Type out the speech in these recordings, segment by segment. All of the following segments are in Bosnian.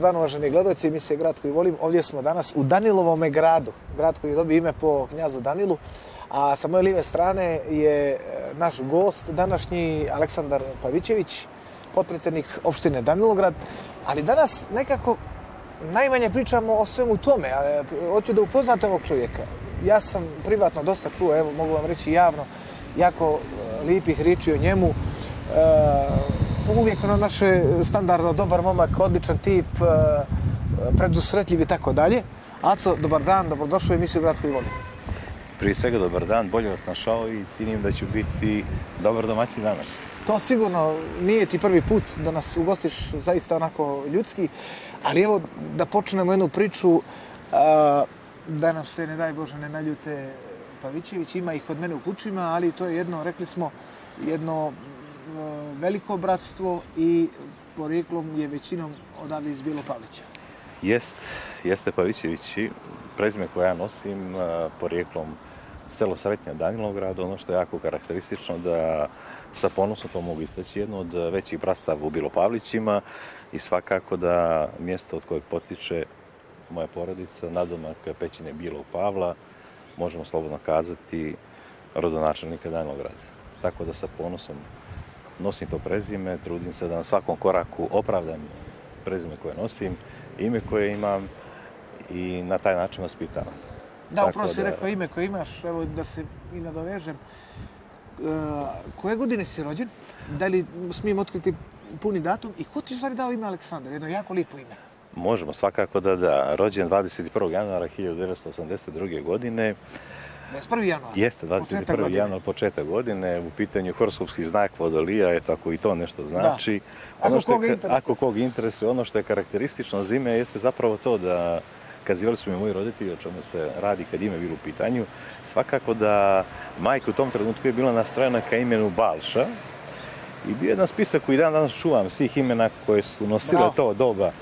Dobar dan uvaženi gledoci, mi se grad koji volim. Ovdje smo danas u Danilovom gradu, grad koji dobije ime po knjazu Danilu. A sa moje lijeve strane je e, naš gost današnji Aleksandar Pavićević, potpredsjednik opštine Danilograd. Ali danas nekako najmanje pričamo o svemu tome. Ali, e, hoću da upoznate ovog čovjeka. Ja sam privatno dosta čuo, evo mogu vam reći javno, jako e, lipih riječi o njemu. E, uvijek ono naše standardno dobar momak, odličan tip, e, predusretljiv i tako dalje. Aco, dobar dan, dobrodošao u emisiju Gradskoj voli. Prije svega dobar dan, bolje vas našao i cijenim da ću biti dobar domaćin danas. To sigurno nije ti prvi put da nas ugostiš zaista onako ljudski, ali evo da počnemo jednu priču da nam se, ne daj Bože, ne naljute Pavićević, ima ih kod mene u kućima, ali to je jedno, rekli smo, jedno E, veliko bratstvo i porijeklom je većinom odavde iz Bilopavlića. Jest, jeste Pavićevići. Prezime koje ja nosim porijeklom selo Sretnja Danilograd, ono što je jako karakteristično da sa ponosom to mogu istaći jedno od većih brastava u Bilopavlićima i svakako da mjesto od kojeg potiče moja porodica, nadomak pećine Bilog Pavla, možemo slobodno kazati rodonačelnika Danilograda. Tako da sa ponosom nosim to prezime, trudim se da na svakom koraku opravdam prezime koje nosim, ime koje imam i na taj način vas pitam. Da, upravo si rekao ime koje imaš, evo da se i nadovežem. Uh, koje godine si rođen? Da li smijem otkriti puni datum? I ko ti stvari dao ime Aleksandar? Jedno jako lipo ime. Možemo svakako da da. Rođen 21. januara 1982. godine. 21. januar. Jeste, 21. januar, početak godine. U pitanju horoskopski znak vodolija je tako i to nešto znači. Da. Ako, ono što je, ako kog interesuje, ono što je karakteristično zime jeste zapravo to da kazivali su mi moji roditelji o čemu se radi kad ime bilo u pitanju. Svakako da majka u tom trenutku je bila nastrojena ka imenu Balša i bio jedan spisak koji dan danas čuvam svih imena koje su nosile Bravo. to doba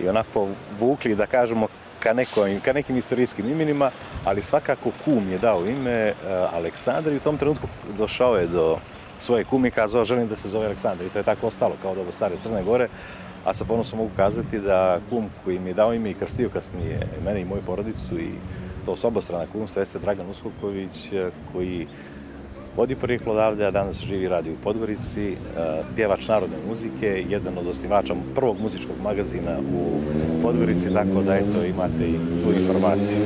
i onako vukli, da kažemo, ka, nekim, ka nekim istorijskim imenima, ali svakako kum je dao ime e, Aleksandar i u tom trenutku došao je do svoje kumi i kazao želim da se zove Aleksandar i to je tako ostalo kao doba stare Crne Gore. A sa ponosom mogu kazati da kum koji mi je dao ime i krstio kasnije mene i moju porodicu i to s obostrana kumstva jeste Dragan Uskoković e, koji vodi porijeklo odavde, a danas živi radi u Podgorici, e, pjevač narodne muzike, jedan od osnivača prvog muzičkog magazina u Podgorici, tako da eto imate i tu informaciju.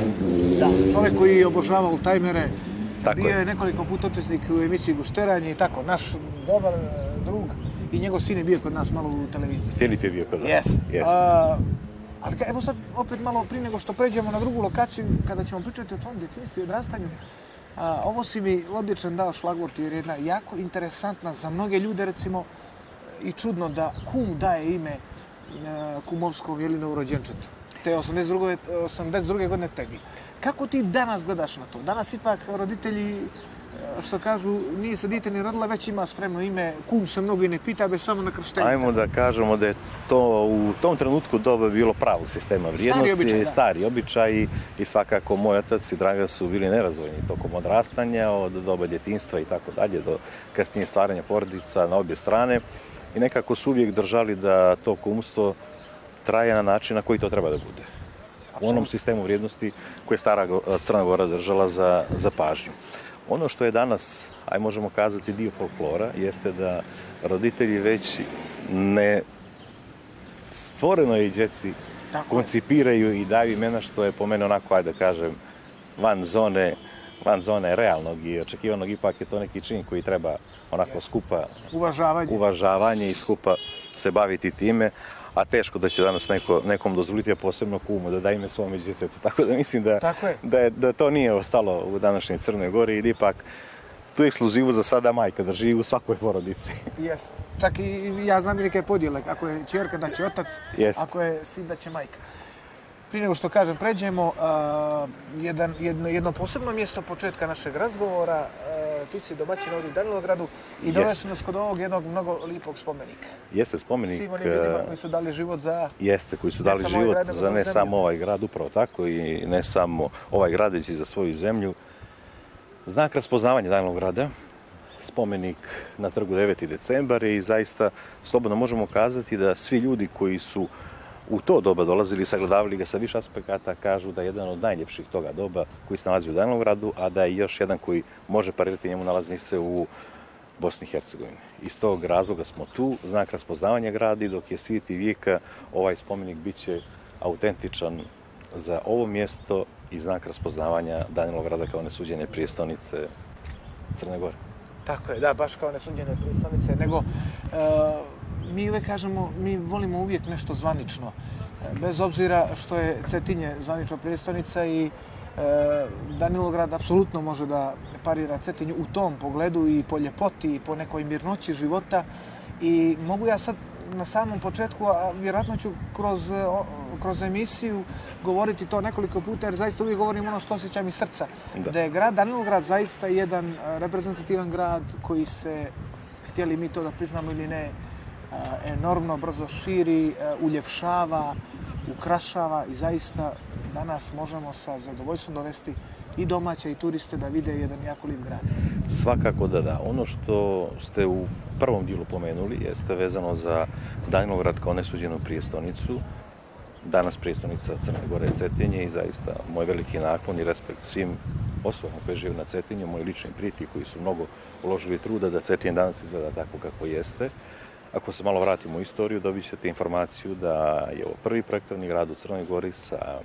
Da, čovjek koji je obožavao tajmere, tako bio je nekoliko puta učesnik u emisiji Gušteranje i tako, naš dobar drug i njegov sin je bio kod nas malo u televiziji. Filip je bio kod nas. Yes. yes. A, ali evo sad opet malo prije nego što pređemo na drugu lokaciju, kada ćemo pričati o tvom djetinstvu i odrastanju, A, ovo si mi odličan dao šlagvort jer je jedna jako interesantna za mnoge ljude recimo i čudno da kum daje ime e, kumovskom ili novorođenčetu. rođenčetu. Te 82. 82. godine tebi. Kako ti danas gledaš na to? Danas ipak roditelji što kažu, nije se dite ni rodila, već ima spremno ime, kum se mnogo i ne pita, be samo na krštenju. Ajmo da kažemo da je to u tom trenutku doba bilo pravog sistema vrijednosti, stari običaj, stari običaj i svakako moj otac i draga su bili nerazvojni tokom odrastanja, od doba djetinstva i tako dalje, do kasnije stvaranja porodica na obje strane i nekako su uvijek držali da to kumstvo traje na način na koji to treba da bude. U onom sistemu vrijednosti koje je stara Crna Gora držala za, za pažnju. Ono što je danas, aj možemo kazati, dio folklora, jeste da roditelji već ne stvoreno i djeci Tako koncipiraju i daju imena što je po mene onako, ajde da kažem, van zone, van zone realnog i očekivanog, ipak je to neki čin koji treba onako yes. skupa uvažavanje. uvažavanje i skupa se baviti time a teško da će danas neko, nekom dozvoliti, a posebno kumu, da da ime svom djetetu. Tako da mislim da, da, je, da to nije ostalo u današnjoj Crnoj Gori i ipak tu ekskluzivu za sada majka da živi u svakoj porodici. Jest. Čak i ja znam i neke podijele, ako je čerka da će otac, Jest. ako je sin da će majka prije nego što kažem, pređemo uh, jedan, jedno, jedno posebno mjesto početka našeg razgovora. Uh, ti si domaćin ovdje u Danilogradu i dovesti nas kod ovog jednog mnogo lipog spomenika. Jeste spomenik. Svim onim ljudima koji su dali život za... Jeste, koji su dali život ovaj grad, za ne samo ovaj grad, upravo tako, i ne samo ovaj grad, već i za svoju zemlju. Znak razpoznavanja Danilograda, spomenik na trgu 9. decembar i zaista slobodno možemo kazati da svi ljudi koji su u to doba dolazili i sagledavali ga sa više aspekata, kažu da je jedan od najljepših toga doba koji se nalazi u Danilogradu, a da je još jedan koji može parirati njemu nalazi se u Bosni i Hercegovini. Iz tog razloga smo tu, znak raspoznavanja gradi, dok je sviti vijeka, ovaj spomenik bit će autentičan za ovo mjesto i znak raspoznavanja Danilograda kao nesuđene prijestonice Crne Gore. Tako je, da, baš kao nesuđene prijestonice, nego uh, mi uvek kažemo, mi volimo uvijek nešto zvanično. E, bez obzira što je Cetinje zvanična prijestolnica i e, Danilograd apsolutno može da parira Cetinju u tom pogledu i po ljepoti i po nekoj mirnoći života. I mogu ja sad na samom početku, a vjerojatno ću kroz, kroz emisiju govoriti to nekoliko puta, jer zaista uvijek govorim ono što osjećam iz srca. Da, da je grad Danilograd zaista jedan e, reprezentativan grad koji se, htjeli mi to da priznamo ili ne, Eh, enormno brzo širi, eh, uljepšava, ukrašava i zaista danas možemo sa zadovoljstvom dovesti i domaće i turiste da vide jedan jako lijep grad. Svakako da da. Ono što ste u prvom dijelu pomenuli jeste vezano za Danilograd kao nesuđenu prijestonicu. Danas prijestonica Crne Gore Cetinje i zaista moj veliki naklon i respekt svim osobama koje žive na Cetinju, moji lični prijatelji koji su mnogo uložili truda da Cetinje danas izgleda tako kako jeste. Ako se malo vratimo u istoriju, dobit ćete informaciju da je ovo prvi projektovni grad u Crnoj Gori sa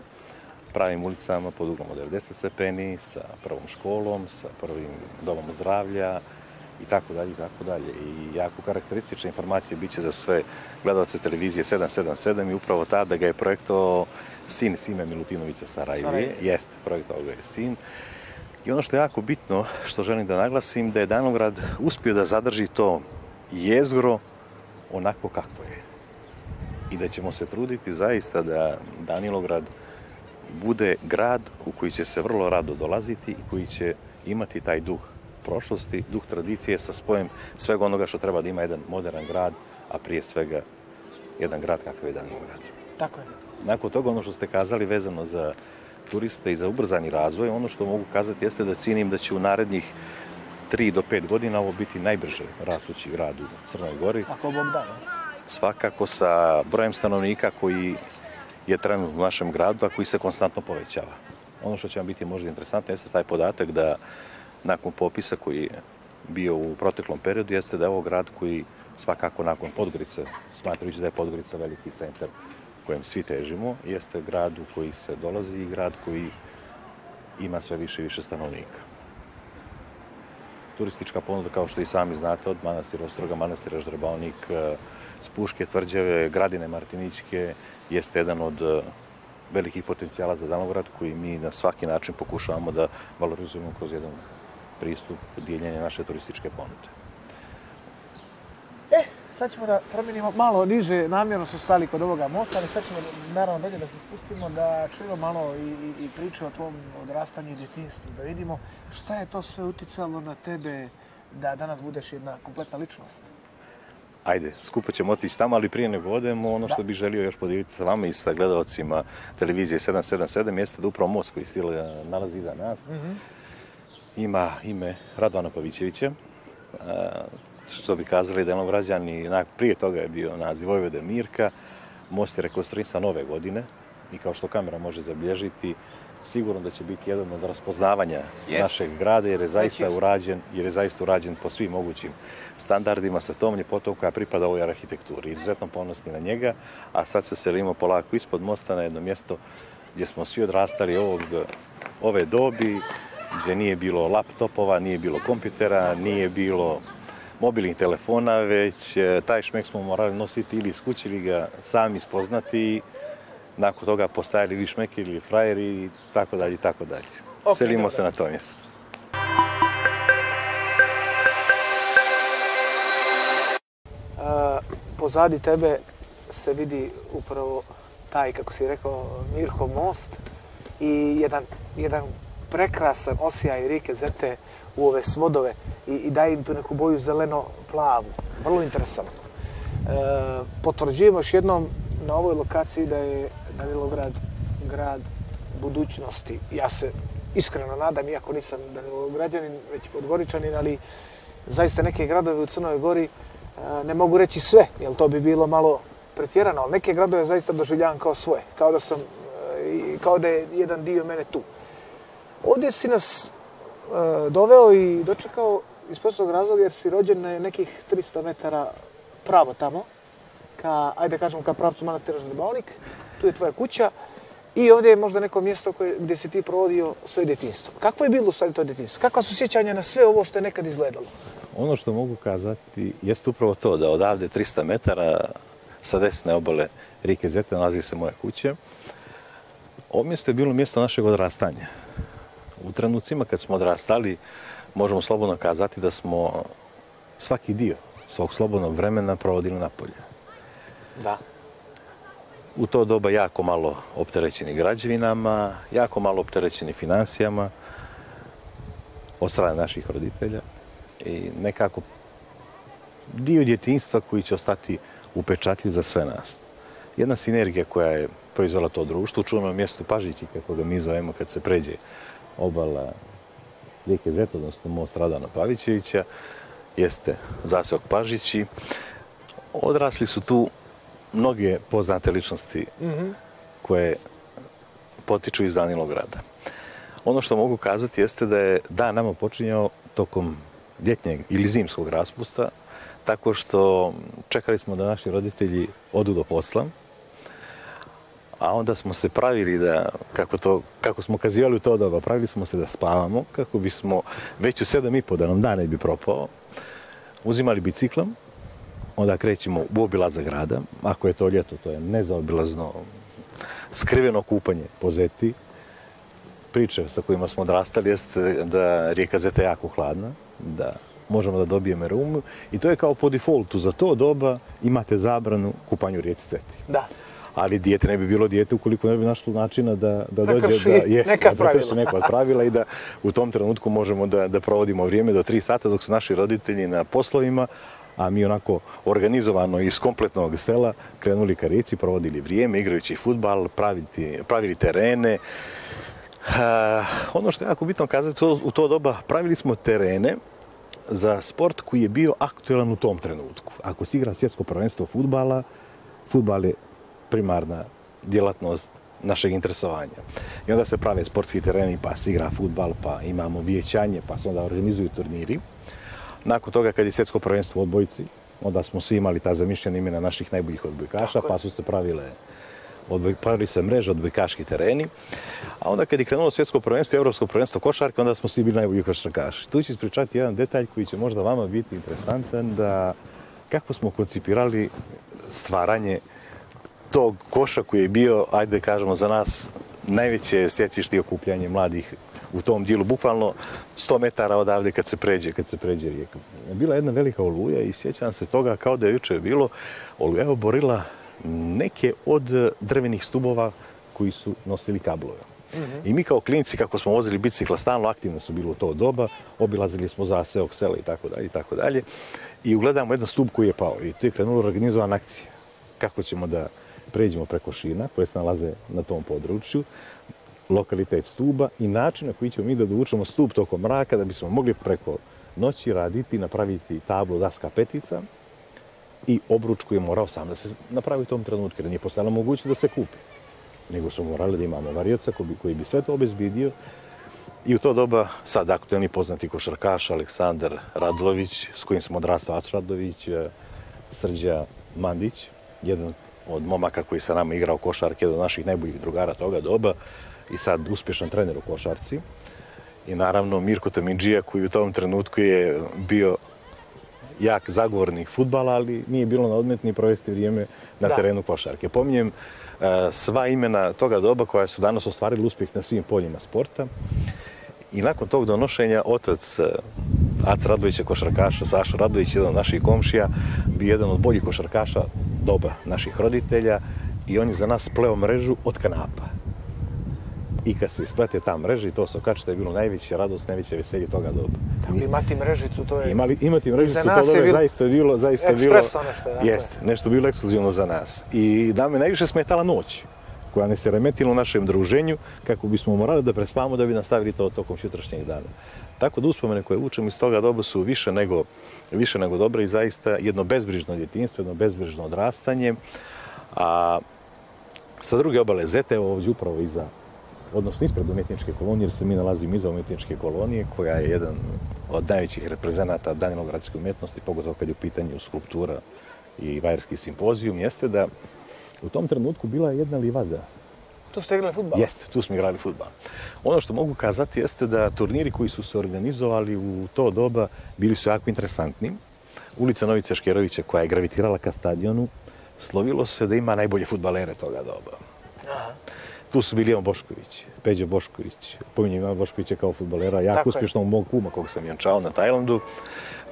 pravim ulicama pod uglom od 90 stepeni, sa prvom školom, sa prvim domom zdravlja i tako dalje i tako dalje. I jako karakteristična informacija bit će za sve gledalce televizije 777 i upravo ta da ga je projektovao sin Sime Milutinovića Sarajevije. Jeste, projektovao ga je sin. I ono što je jako bitno, što želim da naglasim, da je Danograd uspio da zadrži to jezgro onako kako je. I da ćemo se truditi zaista da Danilograd bude grad u koji će se vrlo rado dolaziti i koji će imati taj duh prošlosti, duh tradicije sa spojem svega onoga što treba da ima jedan modern grad, a prije svega jedan grad kakav je Danilograd. Tako je. Nakon toga ono što ste kazali vezano za turiste i za ubrzani razvoj, ono što mogu kazati jeste da cijenim da će u narednih 3 do 5 godina ovo biti najbrže rastući grad u Crnoj Gori. Ako Bog da, Svakako sa brojem stanovnika koji je trenutno u našem gradu, a koji se konstantno povećava. Ono što će vam biti možda interesantno jeste taj podatak da nakon popisa koji je bio u proteklom periodu, jeste da je ovo grad koji svakako nakon Podgorice, smatrajući da je Podgorica veliki centar kojem svi težimo, jeste grad u koji se dolazi i grad koji ima sve više i više stanovnika turistička ponuda, kao što i sami znate, od manastira Ostroga, manastira Ždrbalnik, e, Spuške, Tvrđave, Gradine, Martinićke, jeste jedan od e, velikih potencijala za Danograd koji mi na svaki način pokušavamo da valorizujemo kroz jedan pristup dijeljenja naše turističke ponude. Sad ćemo da promijenimo malo niže, namjerno su stali kod ovoga mosta, ali sad ćemo naravno dalje da se spustimo, da čujemo malo i, i, i priču o tvom odrastanju i djetinstvu, da vidimo šta je to sve uticalo na tebe da danas budeš jedna kompletna ličnost. Ajde, skupo ćemo otići tamo, ali prije nego odemo, ono što bih želio još podijeliti sa vama i sa gledalcima televizije 777 jeste da upravo most koji se nalazi iza nas mm -hmm. ima ime Radvana Pavićevića što bi kazali da je on vrađan i prije toga je bio naziv Vojvode Mirka. Most je rekonstruisan nove godine i kao što kamera može zabilježiti, sigurno da će biti jedan od raspoznavanja yes. našeg grada jer je zaista urađen jer je zaista urađen po svim mogućim standardima sa tom ljepotom koja pripada ovoj arhitekturi. Izuzetno ponosni na njega, a sad se selimo polako ispod mosta na jedno mjesto gdje smo svi odrastali ovog, ove dobi, gdje nije bilo laptopova, nije bilo kompjutera, nije bilo mobilnih telefona, već e, taj šmek smo morali nositi ili iz kuće ili ga sami spoznati. Nakon toga postajali ili šmek ili frajeri i tako dalje i tako dalje. Okay, Selimo dobro. se na to mjesto. Uh, pozadi tebe se vidi upravo taj, kako si rekao, Mirko most i jedan, jedan prekrasan osijaj rike Zete u ove svodove i, i daje im tu neku boju zeleno-plavu. Vrlo interesantno. E, potvrđujemo još jednom na ovoj lokaciji da je Danilograd grad budućnosti. Ja se iskreno nadam, iako nisam Danilograđanin, već podgoričanin, ali zaista neke gradove u Crnoj Gori e, ne mogu reći sve, jer to bi bilo malo pretjerano, ali neke gradove zaista doživljavam kao svoje, kao da sam, e, kao da je jedan dio mene tu. Ovdje si nas E, doveo i dočekao iz prostog razloga jer si rođen na nekih 300 metara pravo tamo, ka, ajde kažemo, ka pravcu manastira Žandebalnik, tu je tvoja kuća i ovdje je možda neko mjesto koje, gdje si ti provodio svoje djetinstvo. Kako je bilo sad to djetinstvo? Kakva su sjećanja na sve ovo što je nekad izgledalo? Ono što mogu kazati jeste upravo to da odavde 300 metara sa desne obale Rike Zete nalazi se moja kuća. Ovo mjesto je bilo mjesto našeg odrastanja. U trenucima kad smo odrastali, možemo slobodno kazati da smo svaki dio svog slobodnog vremena provodili napolje. Da. U to doba jako malo opterećeni građevinama, jako malo opterećeni financijama od strane naših roditelja i nekako dio djetinstva koji će ostati upečatljiv za sve nas. Jedna sinergija koja je proizvela to društvo, u čuvenom mjestu Pažići, kako ga mi zovemo kad se pređe obala rijeke Zet, odnosno most Radana Pavićevića, jeste zaseok Pažići. Odrasli su tu mnoge poznate ličnosti koje potiču iz Danilog grada. Ono što mogu kazati jeste da je dan nama počinjao tokom ljetnjeg ili zimskog raspusta, tako što čekali smo da naši roditelji odu do posla, a onda smo se pravili da, kako, to, kako smo kazivali u to doba, pravili smo se da spavamo, kako bismo već u sedam i po da nam dan bi propao, uzimali biciklom, onda krećemo u obilaza grada, ako je to ljeto, to je nezaobilazno skriveno kupanje po zeti, priče sa kojima smo odrastali jeste da rijeka Zeta je jako hladna, da možemo da dobijemo rumu i to je kao po defaultu za to doba imate zabranu kupanju rijeci Zeti. Da. Ali dijete ne bi bilo dijete ukoliko ne bi našlo načina da, da dođe da jest, neka da prekrši neka od pravila i da u tom trenutku možemo da, da provodimo vrijeme do 3 sata dok su naši roditelji na poslovima, a mi onako organizovano iz kompletnog sela krenuli ka rijeci, provodili vrijeme, igrajući futbal, praviti, pravili terene. Uh, ono što je jako bitno kazati, to, u to doba pravili smo terene za sport koji je bio aktualan u tom trenutku. Ako se igra svjetsko prvenstvo futbala, futbal je primarna djelatnost našeg interesovanja. I onda se prave sportski tereni, pa se igra futbal, pa imamo vijećanje, pa se onda organizuju turniri. Nakon toga, kad je svjetsko prvenstvo u odbojci, onda smo svi imali ta zamišljena imena naših najboljih odbojkaša, pa su se pravile odboj, pravili se mreže odbojkaški tereni. A onda kad je krenulo svjetsko prvenstvo i evropsko prvenstvo košarke, onda smo svi bili najbolji košarkaši. Tu ću ispričati jedan detalj koji će možda vama biti interesantan, da kako smo koncipirali stvaranje tog koša koji je bio, ajde kažemo, za nas najveće stjecište i okupljanje mladih u tom dijelu, bukvalno 100 metara odavde kad se pređe, kad se pređe rijeka. Bila je jedna velika oluja i sjećam se toga kao da je juče bilo, oluja je oborila neke od drvenih stubova koji su nosili kablove. I mi kao klinci, kako smo vozili bicikla, stalno aktivno su bilo u to doba, obilazili smo za seok sela i tako dalje i tako dalje. I ugledamo jedan stub koji je pao i tu je krenula organizovana akcija. Kako ćemo da pređemo preko šina koje se nalaze na tom području, lokalitet stuba i način na koji ćemo mi da dovučemo stup tokom mraka da bismo mogli preko noći raditi, napraviti tablu daska petica i obruč koji je morao sam da se napravi u tom trenutku, jer nije postala moguće da se kupi. Nego smo morali da imamo varioca koji bi, koji bi sve to obezbidio. I u to doba sad aktuelni poznati košarkaš Aleksandar Radlović, s kojim smo odrastao Ač Radlović, eh, Srđa Mandić, jedan od momaka koji sa nama igrao košarke, od naših najboljih drugara toga doba i sad uspješan trener u košarci. I naravno Mirko Tamidžija koji u tom trenutku je bio jak zagovornik futbala, ali nije bilo na odmet ni provesti vrijeme na Da. terenu košarke. Pominjem e, sva imena toga doba koja su danas ostvarili uspjeh na svim poljima sporta. I nakon tog donošenja otac e, Aca Radovića košarkaša, Saša Radović, jedan od naših komšija, bio jedan od boljih košarkaša doba naših roditelja i on je za nas pleo mrežu od kanapa. I kad se isplete ta mreža i to se okače, to je bilo najveća radost, najveće veselje toga doba. Tako imati mrežicu, to je... Imali, imati mrežicu, to je je bilo zaista bilo, zaista bilo, nešto, dakle. Jeste, nešto bilo ekskluzivno za nas. I da me najviše smetala noć koja ne se remetila u našem druženju, kako bismo morali da prespavamo da bi nastavili to tokom sutrašnjeg dana. Tako da uspomene koje učem iz toga doba su više nego, više nego dobre i zaista jedno bezbrižno djetinstvo, jedno bezbrižno odrastanje. A sa druge obale Zete, evo ovdje upravo iza, odnosno ispred umjetničke kolonije, jer se mi nalazimo iza umjetničke kolonije, koja je jedan od najvećih reprezenata danilogradske umjetnosti, pogotovo kad je u pitanju skulptura i vajerski simpozijum, jeste da u tom trenutku bila je jedna livada. Tu ste igrali futbal? Jeste, tu smo igrali futbal. Ono što mogu kazati jeste da turniri koji su se organizovali u to doba bili su jako interesantni. Ulica Novice Škerovića koja je gravitirala ka stadionu, slovilo se da ima najbolje futbalere toga doba. Aha. Tu su bili Ivan Bošković, Peđa Bošković. Pominjem Ivan Boškovića kao futbalera, jako Tako uspješno je. mog kuma kog sam vjenčao na Tajlandu.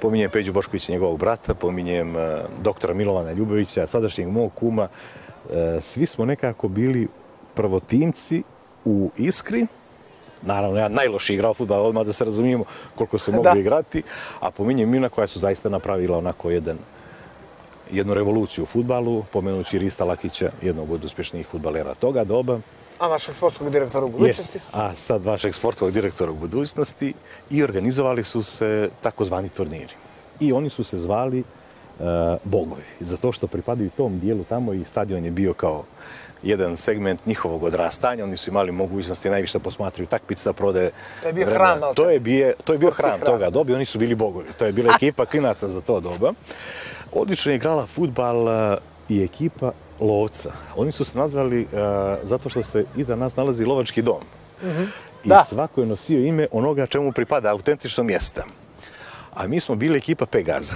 Pominjem Peđu Boškovića, njegovog brata, pominjem uh, doktora Milovana Ljubovića, sadašnjeg mog kuma. Uh, svi smo nekako bili prvotimci u Iskri, naravno ja najloši igrao futbol, odmah da se razumijemo koliko se mogu igrati, a pominjem imena koja su zaista napravila onako jedan jednu revoluciju u futbalu, pomenući Rista Lakića, jednog od uspješnijih futbalera toga doba. A vašeg sportskog direktora u budućnosti? Jest, a sad vašeg sportskog direktora u budućnosti i organizovali su se takozvani turniri. I oni su se zvali uh, bogovi, zato što pripadaju tom dijelu tamo i stadion je bio kao jedan segment njihovog odrastanja. Oni su imali mogućnosti najviše posmatraju takpice da prode. To je bio hram. To je, bio, to je bio hram, hram toga doba oni su bili bogovi. To je bila ekipa klinaca za to doba. Odlično je igrala futbal i ekipa lovca. Oni su se nazvali uh, zato što se iza nas nalazi lovački dom. Mm -hmm. I da. svako je nosio ime onoga čemu pripada autentično mjesta. A mi smo bili ekipa Pegaza.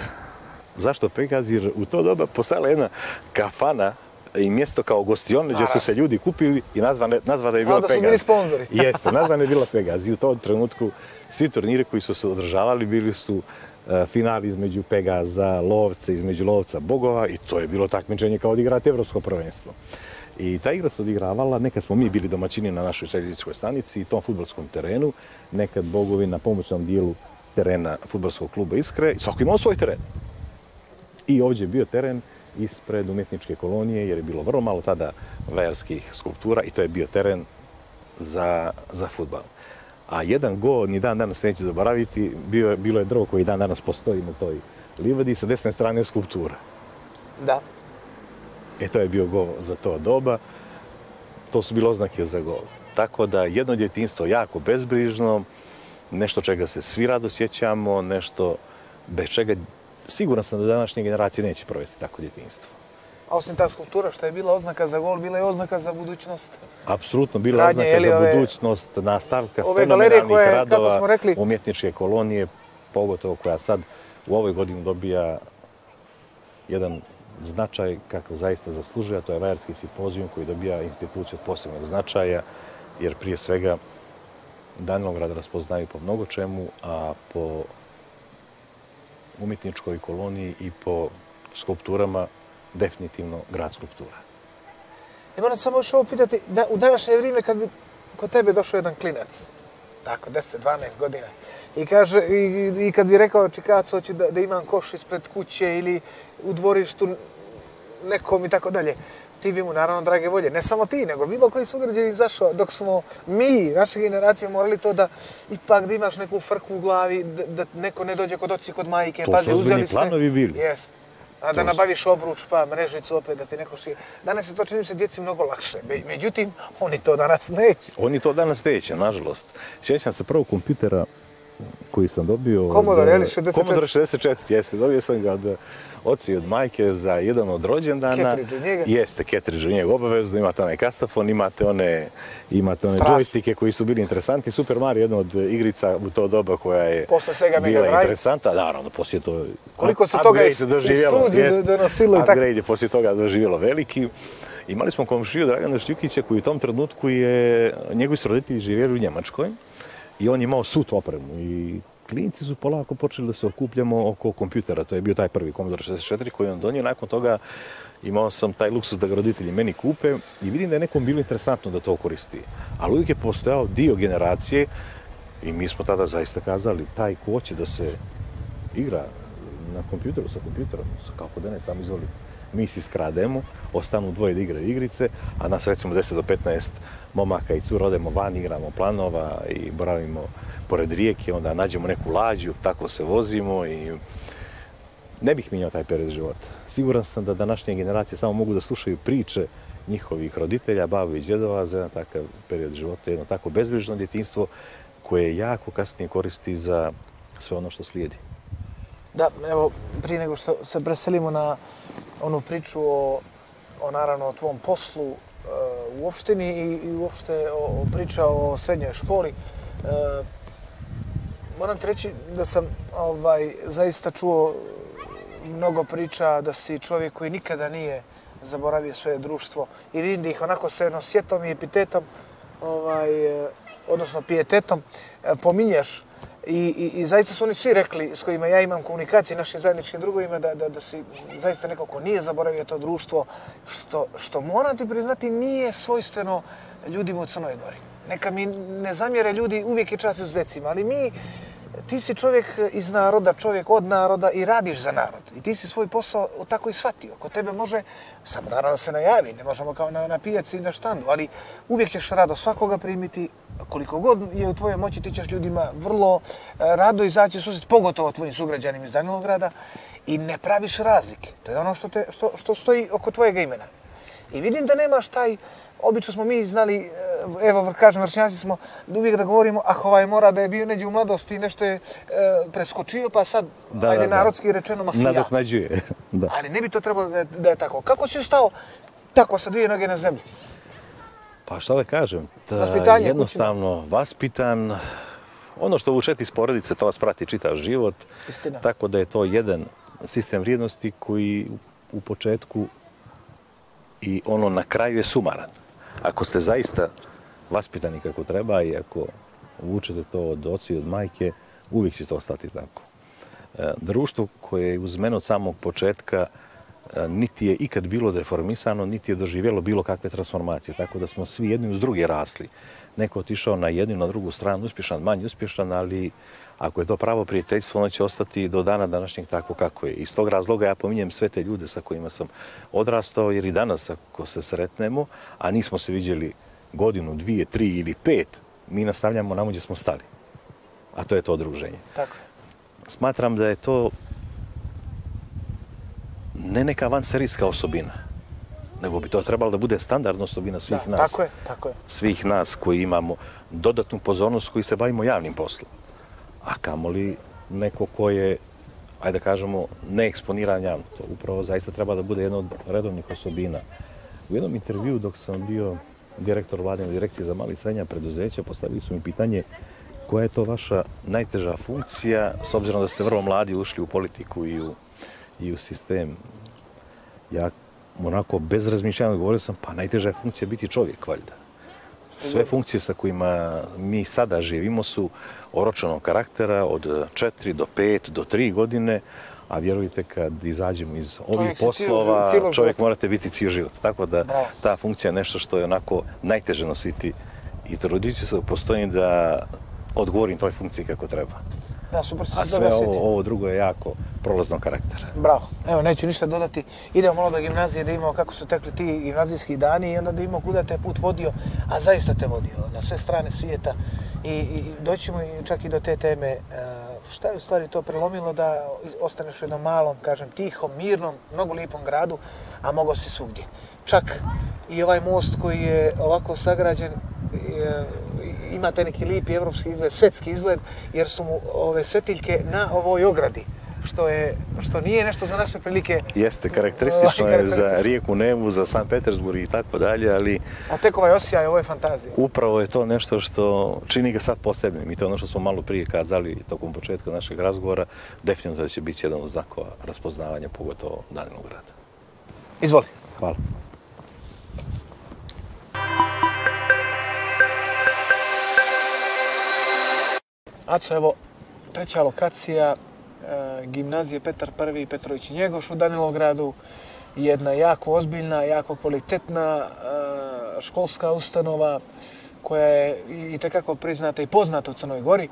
Zašto Pegaz? Jer u to doba postojala jedna kafana i mjesto kao gostione gdje su se ljudi kupili i nazvane, nazvana je bila Pegaz. A da su bili sponzori. Jeste, nazvana je bila Pegaz. I u tom trenutku svi turniri koji su se održavali bili su uh, finali između Pegaza, lovce, između lovca bogova i to je bilo takmičenje kao odigrati evropsko prvenstvo. I ta igra se odigravala, nekad smo mi bili domaćini na našoj željezničkoj stanici i tom futbolskom terenu, nekad bogovi na pomoćnom dijelu terena futbolskog kluba Iskre, svako imao svoj teren. I ovdje je bio teren ispred umjetničke kolonije, jer je bilo vrlo malo tada vajarskih skulptura i to je bio teren za, za futbal. A jedan go, ni dan danas neće zaboraviti, bio, bilo je drvo koji dan danas postoji na toj livadi, sa desne strane skulptura. Da. E, to je bio go za to doba. To su bile oznake za gol. Tako da jedno djetinstvo jako bezbrižno, nešto čega se svi rado sjećamo, nešto bez čega siguran sam da današnje generacije neće provesti tako djetinstvo. A osim ta skulptura što je bila oznaka za gol, bila je oznaka za budućnost? Apsolutno, bila je oznaka za budućnost, nastavka ove fenomenalnih koje, radova, smo rekli... umjetničke kolonije, pogotovo koja sad u ovoj godini dobija jedan značaj kako zaista zaslužuje, a to je Vajarski simpozijum koji dobija instituciju od posebnog značaja, jer prije svega Danilograd raspoznaju po mnogo čemu, a po umjetničkoj koloniji i po skulpturama definitivno grad skulptura. E moram samo još ovo pitati, da u današnje vrijeme kad bi kod tebe došao jedan klinac, tako 10-12 godina, i, kaže, i, i kad bi rekao čikac, hoću da, da imam koš ispred kuće ili u dvorištu nekom i tako dalje, ti bi mu naravno drage volje, ne samo ti, nego bilo koji sugrađeni zašao, dok smo mi, naše generacije, morali to da ipak da imaš neku frku u glavi, da, da neko ne dođe kod oci, kod majke. To Pazi, su ozbiljni planovi bili. Jest. A da nabaviš obruč, pa mrežicu opet, da ti neko šije. Danas je to čini se djeci mnogo lakše. Međutim, oni to danas neće. Oni to danas neće, nažalost. Sjećam se prvog kompjutera koji sam dobio... Commodore, je li 64? Commodore 64, jeste. Dobio sam ga od oci od majke za jedan od rođendana. Ketridge njega? Jeste, Ketridge njega obavezno. Imate onaj kastafon, imate one, imate one džojstike koji su bili interesanti. Super Mario, jedna od igrica u to doba koja je posle svega bila Mega interesanta. Naravno, poslije to... Koliko se toga iz, iz donosilo i tako? Upgrade je poslije toga doživjelo veliki. Imali smo komšiju Dragana Šljukića koji u tom trenutku je, njegovi su roditelji živjeli u Njemačkoj i on je imao sut opremu i klinci su polako počeli da se okupljamo oko kompjutera. To je bio taj prvi Commodore 64 koji on donio. Nakon toga imao sam taj luksus da ga roditelji meni kupe i vidim da je nekom bilo interesantno da to koristi. Ali uvijek je postojao dio generacije i mi smo tada zaista kazali taj ko će da se igra na kompjuteru sa kompjuterom, kako da ne, sam izvoli mi si skrademo, ostanu dvoje da igraju igrice, a nas recimo 10 do 15 momaka i cura odemo van, igramo planova i boravimo pored rijeke, onda nađemo neku lađu, tako se vozimo i ne bih mijenjao taj period života. Siguran sam da današnje generacije samo mogu da slušaju priče njihovih roditelja, babi i djedova za jedan takav period života, jedno tako bezbrižno djetinstvo koje jako kasnije koristi za sve ono što slijedi. Da, evo, prije nego što se preselimo na onu priču o, o naravno, o tvom poslu e, u opštini i, i uopšte o, o priča o srednjoj školi, E, moram ti reći da sam ovaj zaista čuo mnogo priča da si čovjek koji nikada nije zaboravio svoje društvo i vidim da ih onako sa jednom sjetom i epitetom, ovaj, e, odnosno pijetetom, e, pominješ. I, i, I zaista su oni svi rekli s kojima ja imam komunikacije našim zajedničkim drugovima da, da, da si zaista neko ko nije zaboravio to društvo, što, što moram ti priznati nije svojstveno ljudima u Crnoj Gori. Neka mi ne zamjere ljudi uvijek je čas izuzecima, ali mi, ti si čovjek iz naroda, čovjek od naroda i radiš za narod. I ti si svoj posao tako i shvatio. Ko tebe može, samo naravno se najavi, ne možemo kao na, na pijaci i na štandu, ali uvijek ćeš rado svakoga primiti, koliko god je u tvojoj moći, ti ćeš ljudima vrlo eh, rado izaći susret, pogotovo tvojim sugrađanima iz Danilograda, i ne praviš razlike. To je ono što, te, što, što stoji oko tvojeg imena. I vidim da nemaš taj, obično smo mi znali, e, evo kažem, vršnjaci smo, da uvijek da govorimo, ah, ovaj mora da je bio neđe u mladosti, nešto je e, preskočio, pa sad, da, ajde, da, narodski da. rečeno, mafija. Nadoknađuje, da. Ali ne bi to trebalo da je, da je tako. Kako si ustao tako sa dvije noge na zemlji? Pa šta da kažem, ta, Vaspitanje, jednostavno kućima. vaspitan, ono što vučeti iz porodice, to vas prati čitav život. Istina. Tako da je to jedan sistem vrijednosti koji u početku i ono na kraju je sumaran. Ako ste zaista vaspitani kako treba i ako vučete to od oca i od majke, uvijek će to ostati tako. E, društvo koje je uz mene od samog početka e, niti je ikad bilo deformisano, niti je doživjelo bilo kakve transformacije. Tako da smo svi jedni uz druge rasli. Neko otišao na jednu na drugu stranu, uspješan, manje uspješan, ali ako je to pravo prijateljstvo, ono će ostati do dana današnjeg tako kako je. Iz tog razloga ja pominjem sve te ljude sa kojima sam odrastao, jer i danas ako se sretnemo, a nismo se vidjeli godinu, dvije, tri ili pet, mi nastavljamo namo gdje smo stali. A to je to druženje. Tako. Smatram da je to ne neka vanserijska osobina, nego bi to trebalo da bude standardna osobina svih da, nas. Tako je, tako je. Svih nas koji imamo dodatnu pozornost, koji se bavimo javnim poslom a kamoli neko ko je, ajde da kažemo, neeksponiran javno. To upravo zaista treba da bude jedna od redovnih osobina. U jednom intervju dok sam bio direktor vladine direkcije za mali i srednja preduzeća, postavili su mi pitanje koja je to vaša najteža funkcija, s obzirom da ste vrlo mladi ušli u politiku i u, i u sistem. Ja onako bez razmišljanja govorio sam, pa najteža je funkcija biti čovjek, valjda. Sve funkcije sa kojima mi sada živimo su oročenog karaktera od 4 do 5 do 3 godine, a vjerujte kad izađemo iz ovih poslova, čovjek morate biti cijel život. Tako da ta funkcija je nešto što je onako najteže nositi i trudit će se da postoji da odgovorim toj funkciji kako treba. Da, super A sve ovo, ovo drugo je jako prolazno karaktera. Bravo. Evo, neću ništa dodati. Idemo malo do gimnazije da imamo kako su tekli ti gimnazijski dani i onda da imamo kuda te put vodio, a zaista te vodio na sve strane svijeta. I, i doćemo čak i do te teme. E, šta je u stvari to prelomilo da ostaneš u jednom malom, kažem, tihom, mirnom, mnogo lijepom gradu, a mogo si svugdje. Čak i ovaj most koji je ovako sagrađen, imate neki lijepi evropski izgled, svetski izgled, jer su mu ove svetiljke na ovoj ogradi što je što nije nešto za naše prilike. Jeste, karakteristično je za rijeku Nevu, za San Petersburg i tako dalje, ali... A tek ovaj osjaj, ovo je fantazija. Upravo je to nešto što čini ga sad posebnim i to je ono što smo malo prije kazali tokom početka našeg razgovora, definitivno da će biti jedan od znakova raspoznavanja, pogotovo Daninog grada. Izvoli. Hvala. Aco, evo, treća lokacija, e, gimnazije Petar I. Petrović i Njegoš u Danilogradu. Jedna jako ozbiljna, jako kvalitetna e, školska ustanova koja je i tekako priznata i poznata u Crnoj Gori.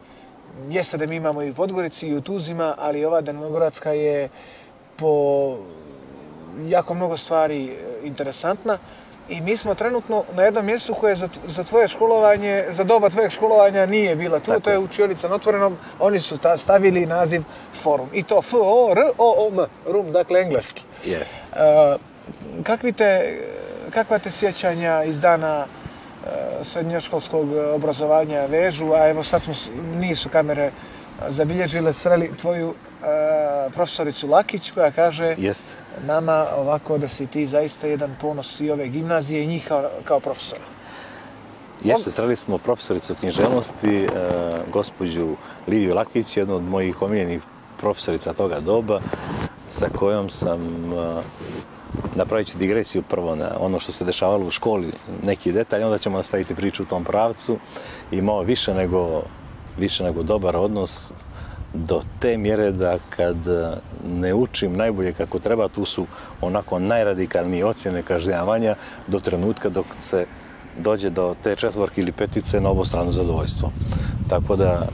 Jeste da mi imamo i u Podgorici i u Tuzima, ali ova Danilogradska je po jako mnogo stvari e, interesantna i mi smo trenutno na jednom mjestu koje za, za tvoje školovanje, za doba tvojeg školovanja nije bila tu, Tako. to je učionica na otvorenom, oni su ta stavili naziv forum. I to F-O-R-O-O-M, rum, dakle engleski. Yes. Uh, kakvi te, kakva te sjećanja iz dana uh, srednjoškolskog obrazovanja vežu, a evo sad smo, nisu kamere zabilježile, sreli tvoju uh, profesoricu Lakić koja kaže Jeste nama ovako da si ti zaista jedan ponos i ove gimnazije i njih kao, kao profesora. Jeste, sreli smo profesoricu književnosti, e, gospođu Lidiju Lakić, jednu od mojih omiljenih profesorica toga doba, sa kojom sam e, napravit ću digresiju prvo na ono što se dešavalo u školi, neki detalj, onda ćemo nastaviti priču u tom pravcu. Imao više nego, više nego dobar odnos do te mjere da kad e, ne učim najbolje kako treba, tu su onako najradikalnije ocjene kažnjavanja do trenutka dok se dođe do te četvorke ili petice na obostrano zadovoljstvo. Tako da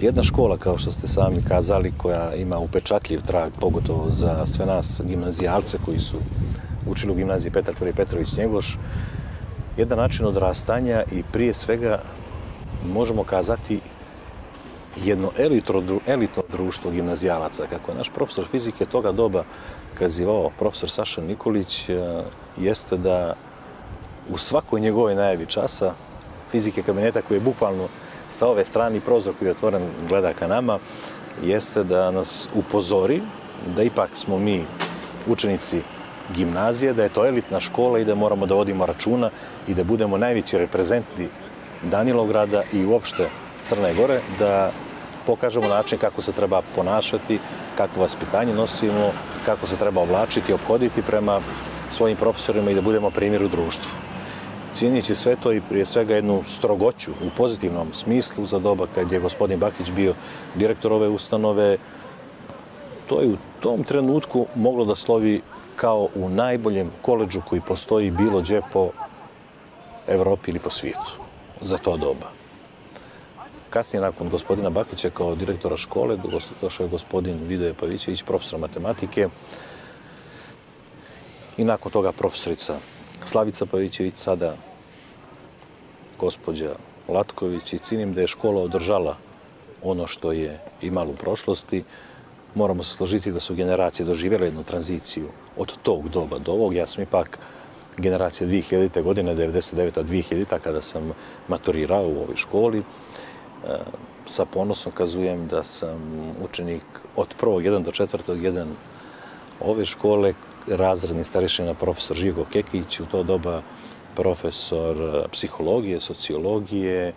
jedna škola, kao što ste sami kazali, koja ima upečatljiv trag, pogotovo za sve nas gimnazijalce koji su učili u gimnaziji Petar I. Petrović Njegoš, jedan način odrastanja i prije svega možemo kazati jedno elitro, elitno društvo gimnazijalaca, kako je naš profesor fizike toga doba kazivao profesor Saša Nikolić, e, jeste da u svakoj njegovoj najavi časa fizike kabineta koji je bukvalno sa ove strane prozor koji je otvoren gleda ka nama, jeste da nas upozori da ipak smo mi učenici gimnazije, da je to elitna škola i da moramo da vodimo računa i da budemo najveći reprezentni Danilograda i uopšte Crne Gore, da pokažemo način kako se treba ponašati, kako vaspitanje nosimo, kako se treba oblačiti, obhoditi prema svojim profesorima i da budemo primjer u društvu. Cijenjeći sve to i prije svega jednu strogoću u pozitivnom smislu za doba kad je gospodin Bakić bio direktor ove ustanove, to je u tom trenutku moglo da slovi kao u najboljem koleđu koji postoji bilo gdje po Evropi ili po svijetu za to doba kasnije, nakon gospodina Bakića kao direktora škole, došao je gospodin Vidoje Pavićević, profesor matematike. I nakon toga profesorica Slavica Pavićević, sada gospođa Latković. I cinim da je škola održala ono što je imalo u prošlosti. Moramo se složiti da su generacije doživjele jednu tranziciju od tog doba do ovog. Ja sam ipak generacija 2000. godine, 99. 2000. kada sam maturirao u ovoj školi. Eh, sa ponosom kazujem da sam učenik od prvog jedan do četvrtog jedan ove škole, razredni starišina profesor Živko Kekić, u to doba profesor eh, psihologije, sociologije,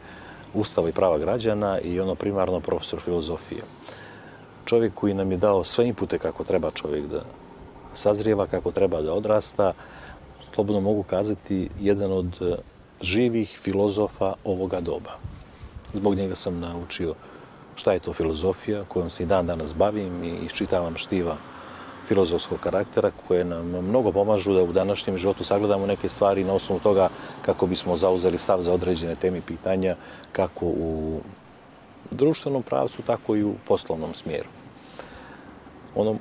ustava i prava građana i ono primarno profesor filozofije. Čovjek koji nam je dao sve impute kako treba čovjek da sazrijeva, kako treba da odrasta, slobodno mogu kazati, jedan od eh, živih filozofa ovoga doba. Zbog njega sam naučio šta je to filozofija kojom se i dan danas bavim i iščitavam štiva filozofskog karaktera koje nam mnogo pomažu da u današnjem životu sagledamo neke stvari na osnovu toga kako bismo zauzeli stav za određene teme i pitanja kako u društvenom pravcu, tako i u poslovnom smjeru. Ono,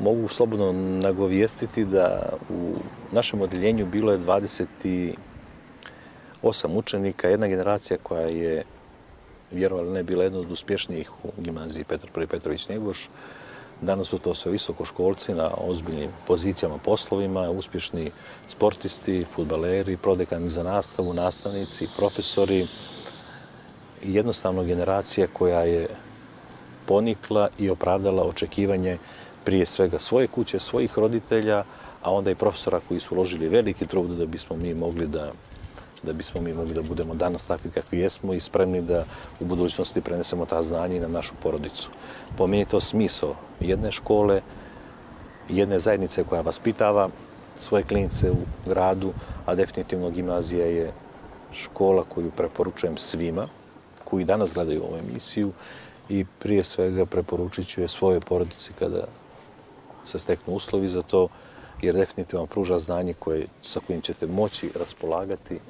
mogu slobodno nagovijestiti da u našem odeljenju bilo je 28 učenika, jedna generacija koja je vjerovali ne, bila jedna od uspješnijih u gimnaziji Petar I. Petrović Njegoš. Danas su to sve visokoškolci na ozbiljnim pozicijama, poslovima, uspješni sportisti, futbaleri, prodekani za nastavu, nastavnici, profesori. I jednostavno generacija koja je ponikla i opravdala očekivanje prije svega svoje kuće, svojih roditelja, a onda i profesora koji su uložili veliki trud da bismo mi mogli da da bismo mi mogli da budemo danas takvi kakvi jesmo i spremni da u budućnosti prenesemo ta znanja i na našu porodicu. Po meni to smisao jedne škole, jedne zajednice koja vaspitava svoje klinice u gradu, a definitivno gimnazija je škola koju preporučujem svima koji danas gledaju ovu emisiju i prije svega preporučit ću je svoje porodici kada se steknu uslovi za to, jer definitivno pruža znanje koje, sa kojim ćete moći raspolagati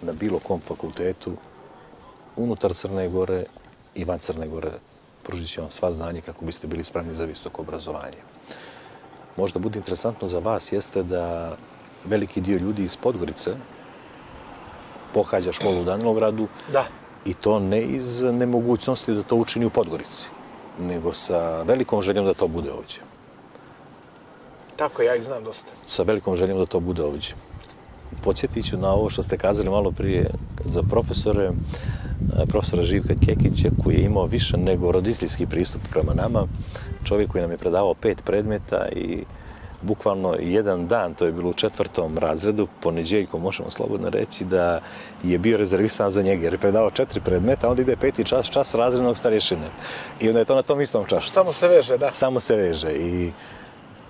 na bilo kom fakultetu unutar Crne Gore i van Crne Gore pružit će vam sva znanje kako biste bili spremni za visoko obrazovanje. Možda bude interesantno za vas jeste da veliki dio ljudi iz Podgorice pohađa školu u Danilogradu Da. i to ne iz nemogućnosti da to učini u Podgorici, nego sa velikom željom da to bude ovdje. Tako, ja ih znam dosta. Sa velikom željom da to bude ovdje. Podsjetit ću na ovo što ste kazali malo prije za profesore, e, profesora Živka Kekića koji je imao više nego roditeljski pristup prema nama. Čovjek koji nam je predavao pet predmeta i bukvalno jedan dan, to je bilo u četvrtom razredu, poneđeljkom možemo slobodno reći da je bio rezervisan za njega jer je predavao četiri predmeta, onda ide peti čas, čas razrednog starješine. I onda je to na tom istom čašu. Samo se veže, da. Samo se veže i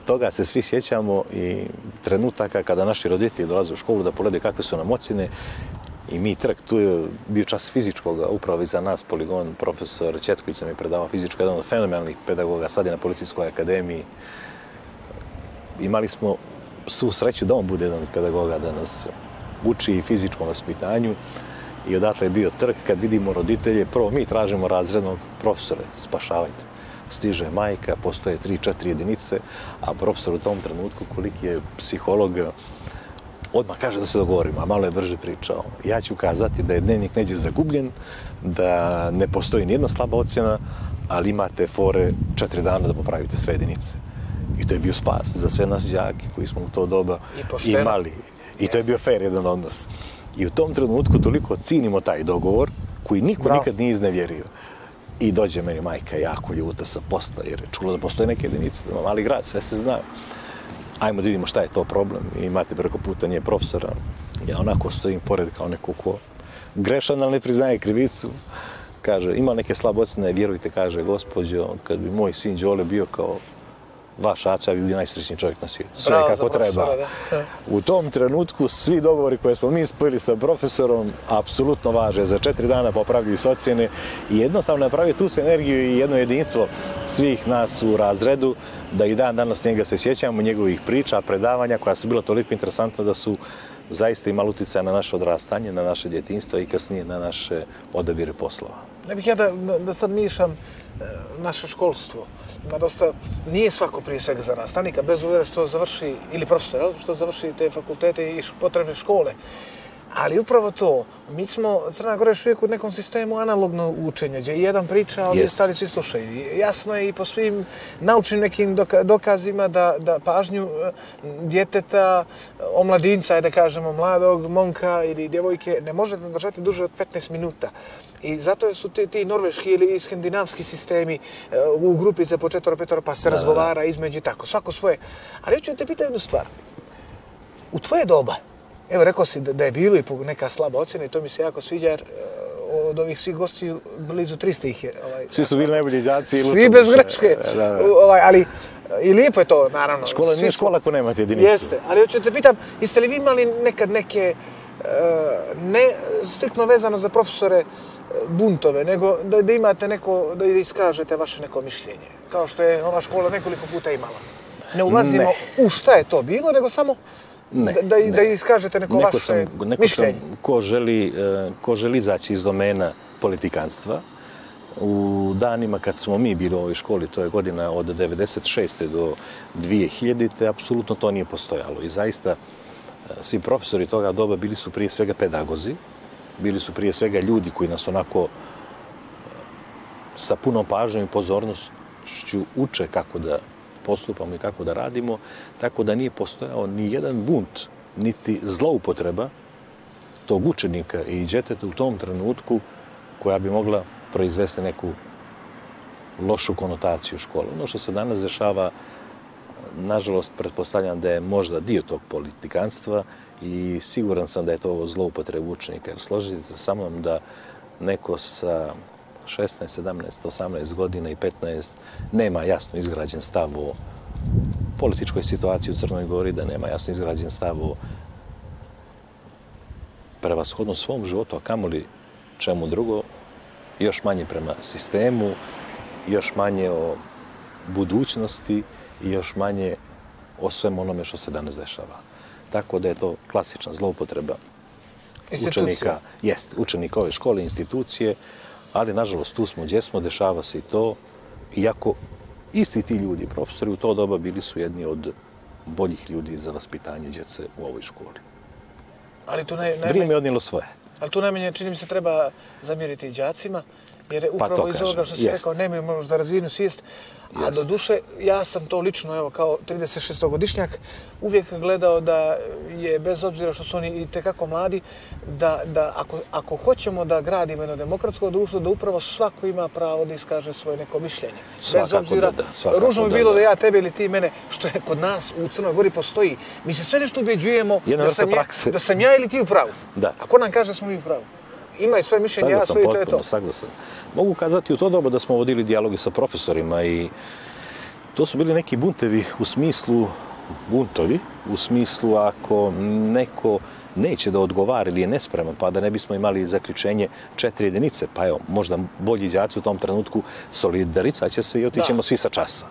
toga se svi sjećamo i trenutaka kada naši roditelji dolaze u školu da pogledaju kakve su nam ocjene i mi trk, tu je bio čas fizičkog, upravo za nas poligon, profesor Četković nam je predavao fizičko, jedan od fenomenalnih pedagoga, sad je na Policijskoj akademiji. Imali smo svu sreću da on bude jedan od pedagoga da nas uči i fizičkom vaspitanju. I odatle je bio trk kad vidimo roditelje, prvo mi tražimo razrednog profesora, spašavajte stiže majka, postoje 3-4 jedinice, a profesor u tom trenutku, koliki je psiholog, odmah kaže da se dogovorimo, a malo je brže pričao. Ja ću kazati da je dnevnik neđe zagubljen, da ne postoji nijedna slaba ocjena, ali imate fore četiri dana da popravite sve jedinice. I to je bio spas za sve nas džake koji smo u to doba I imali. I to je bio fair jedan odnos. I u tom trenutku toliko cinimo taj dogovor koji niko Bravo. nikad nije iznevjerio. I dođe meni majka jako ljuta sa posta, jer je čula da postoje neke jedinice, da ima mali grad, sve se zna. Ajmo da vidimo šta je to problem. I imate preko puta nije profesora. Ja onako stojim pored kao neko ko grešan, ali ne priznaje krivicu. Kaže, ima neke slabocine, vjerujte, kaže, gospođo, kad bi moj sin Đole bio kao vaš aca, bi bili najsrećniji čovjek na svijetu. Sve Bravo kako treba. da. U tom trenutku svi dogovori koje smo mi spojili sa profesorom apsolutno važe. Za četiri dana popravljaju se ocjene i jednostavno napravi tu sinergiju i jedno jedinstvo svih nas u razredu da i dan danas njega se sjećamo, njegovih priča, predavanja koja su bila toliko interesantna da su zaista imali utjecaj na naše odrastanje, na naše djetinstvo i kasnije na naše odabire poslova. Ne bih ja da, da, sad mišam e, naše školstvo. Ima dosta, nije svako prije svega za nastavnika, bez uvjera što završi, ili profesor, što završi te fakultete i potrebne škole. Ali upravo to, mi smo, Crna Gora je još uvijek u nekom sistemu analogno učenja, gdje jedan priča, a ovi Jest. ostali svi slušaju. Jasno je i po svim naučnim nekim doka- dokazima da, da pažnju e, djeteta, omladinca, da kažemo, mladog momka ili djevojke, ne može da držati duže od 15 minuta. I zato su ti, ti norveški ili skandinavski sistemi e, u grupice po četvoro, petoro, pa se Da, razgovara između i tako, svako svoje. Ali ja ću te pitati jednu stvar. U tvoje doba, evo rekao si da, da je bilo i neka slaba ocjena i to mi se jako sviđa jer e, od ovih svih gostiju blizu 300 ih je. Ovaj, Svi su bili najbolji đaci i Svi bez greške. Da, da. Ovaj, ali i lijepo je to, naravno. Škola Svi nije škola ako nemate jedinice. Jeste, ali hoću te pitam, jeste li vi imali nekad neke, e, ne striktno vezano za profesore e, buntove, nego da, da imate neko, da iskažete vaše neko mišljenje, kao što je ova škola nekoliko puta imala. Ne ulazimo Ne. u šta je to bilo, nego samo Ne, da, da, ne. da iskažete neko, neko vaše sam, neko mišljenje. sam ko želi, e, ko želi izaći iz domena politikanstva. U danima kad smo mi bili u ovoj školi, to je godina od 96. do 2000. apsolutno to nije postojalo. I zaista e, svi profesori toga doba bili su prije svega pedagozi, bili su prije svega ljudi koji nas onako e, sa punom pažnjom i pozornošću uče kako da postupamo i kako da radimo, tako da nije postojao ni jedan bunt, niti zloupotreba tog učenika i djeteta u tom trenutku koja bi mogla proizvesti neku lošu konotaciju škole. Ono što se danas dešava, nažalost, pretpostavljam da je možda dio tog politikanstva i siguran sam da je to zloupotreba učenika. Jer složite se sa mnom da neko sa 16, 17, 18 godina i 15 nema jasno izgrađen stav o političkoj situaciji u Crnoj Gori, da nema jasno izgrađen stav o prevashodno svom životu, a kamoli čemu drugo, još manje prema sistemu, još manje o budućnosti i još manje o svem onome što se danas dešava. Tako da je to klasična zloupotreba učenika, jeste, učenika ove škole, institucije, ali nažalost tu smo gdje smo, dešava se i to, iako isti ti ljudi, profesori u to doba bili su jedni od boljih ljudi za vaspitanje djece u ovoj školi. Ali tu naj, Vrijeme je odnilo svoje. Ali tu najmanje, čini mi se, treba zamjeriti i džacima, jer je Pa upravo to iz ovoga što si jest. rekao, nemaju možda razvijenu svijest. A Jest. do duše, ja sam to lično, evo, kao 36-godišnjak, uvijek gledao da je, bez obzira što su oni i tekako mladi, da, da ako, ako hoćemo da gradimo jedno demokratsko društvo, da upravo svako ima pravo da iskaže svoje neko mišljenje. bez Svakako obzira, da da, ružno bi da bilo da, da. ja tebe ili ti mene, što je kod nas u Crnoj Gori postoji. Mi se sve nešto ubeđujemo da sam, ja, da sam ja ili ti u pravu. Da. A ko nam kaže da smo mi u pravu? Imaju svoje mišljenje, ja svoje i to je to. saglasan. Mogu kazati u to doba da smo vodili dijalogi sa profesorima i to su bili neki buntevi u smislu, buntovi, u smislu ako neko neće da odgovara ili je nespreman, pa da ne bismo imali zaključenje četiri jedinice, pa evo, možda bolji đaci u tom trenutku solidarica će se i otićemo Da. svi sa časa.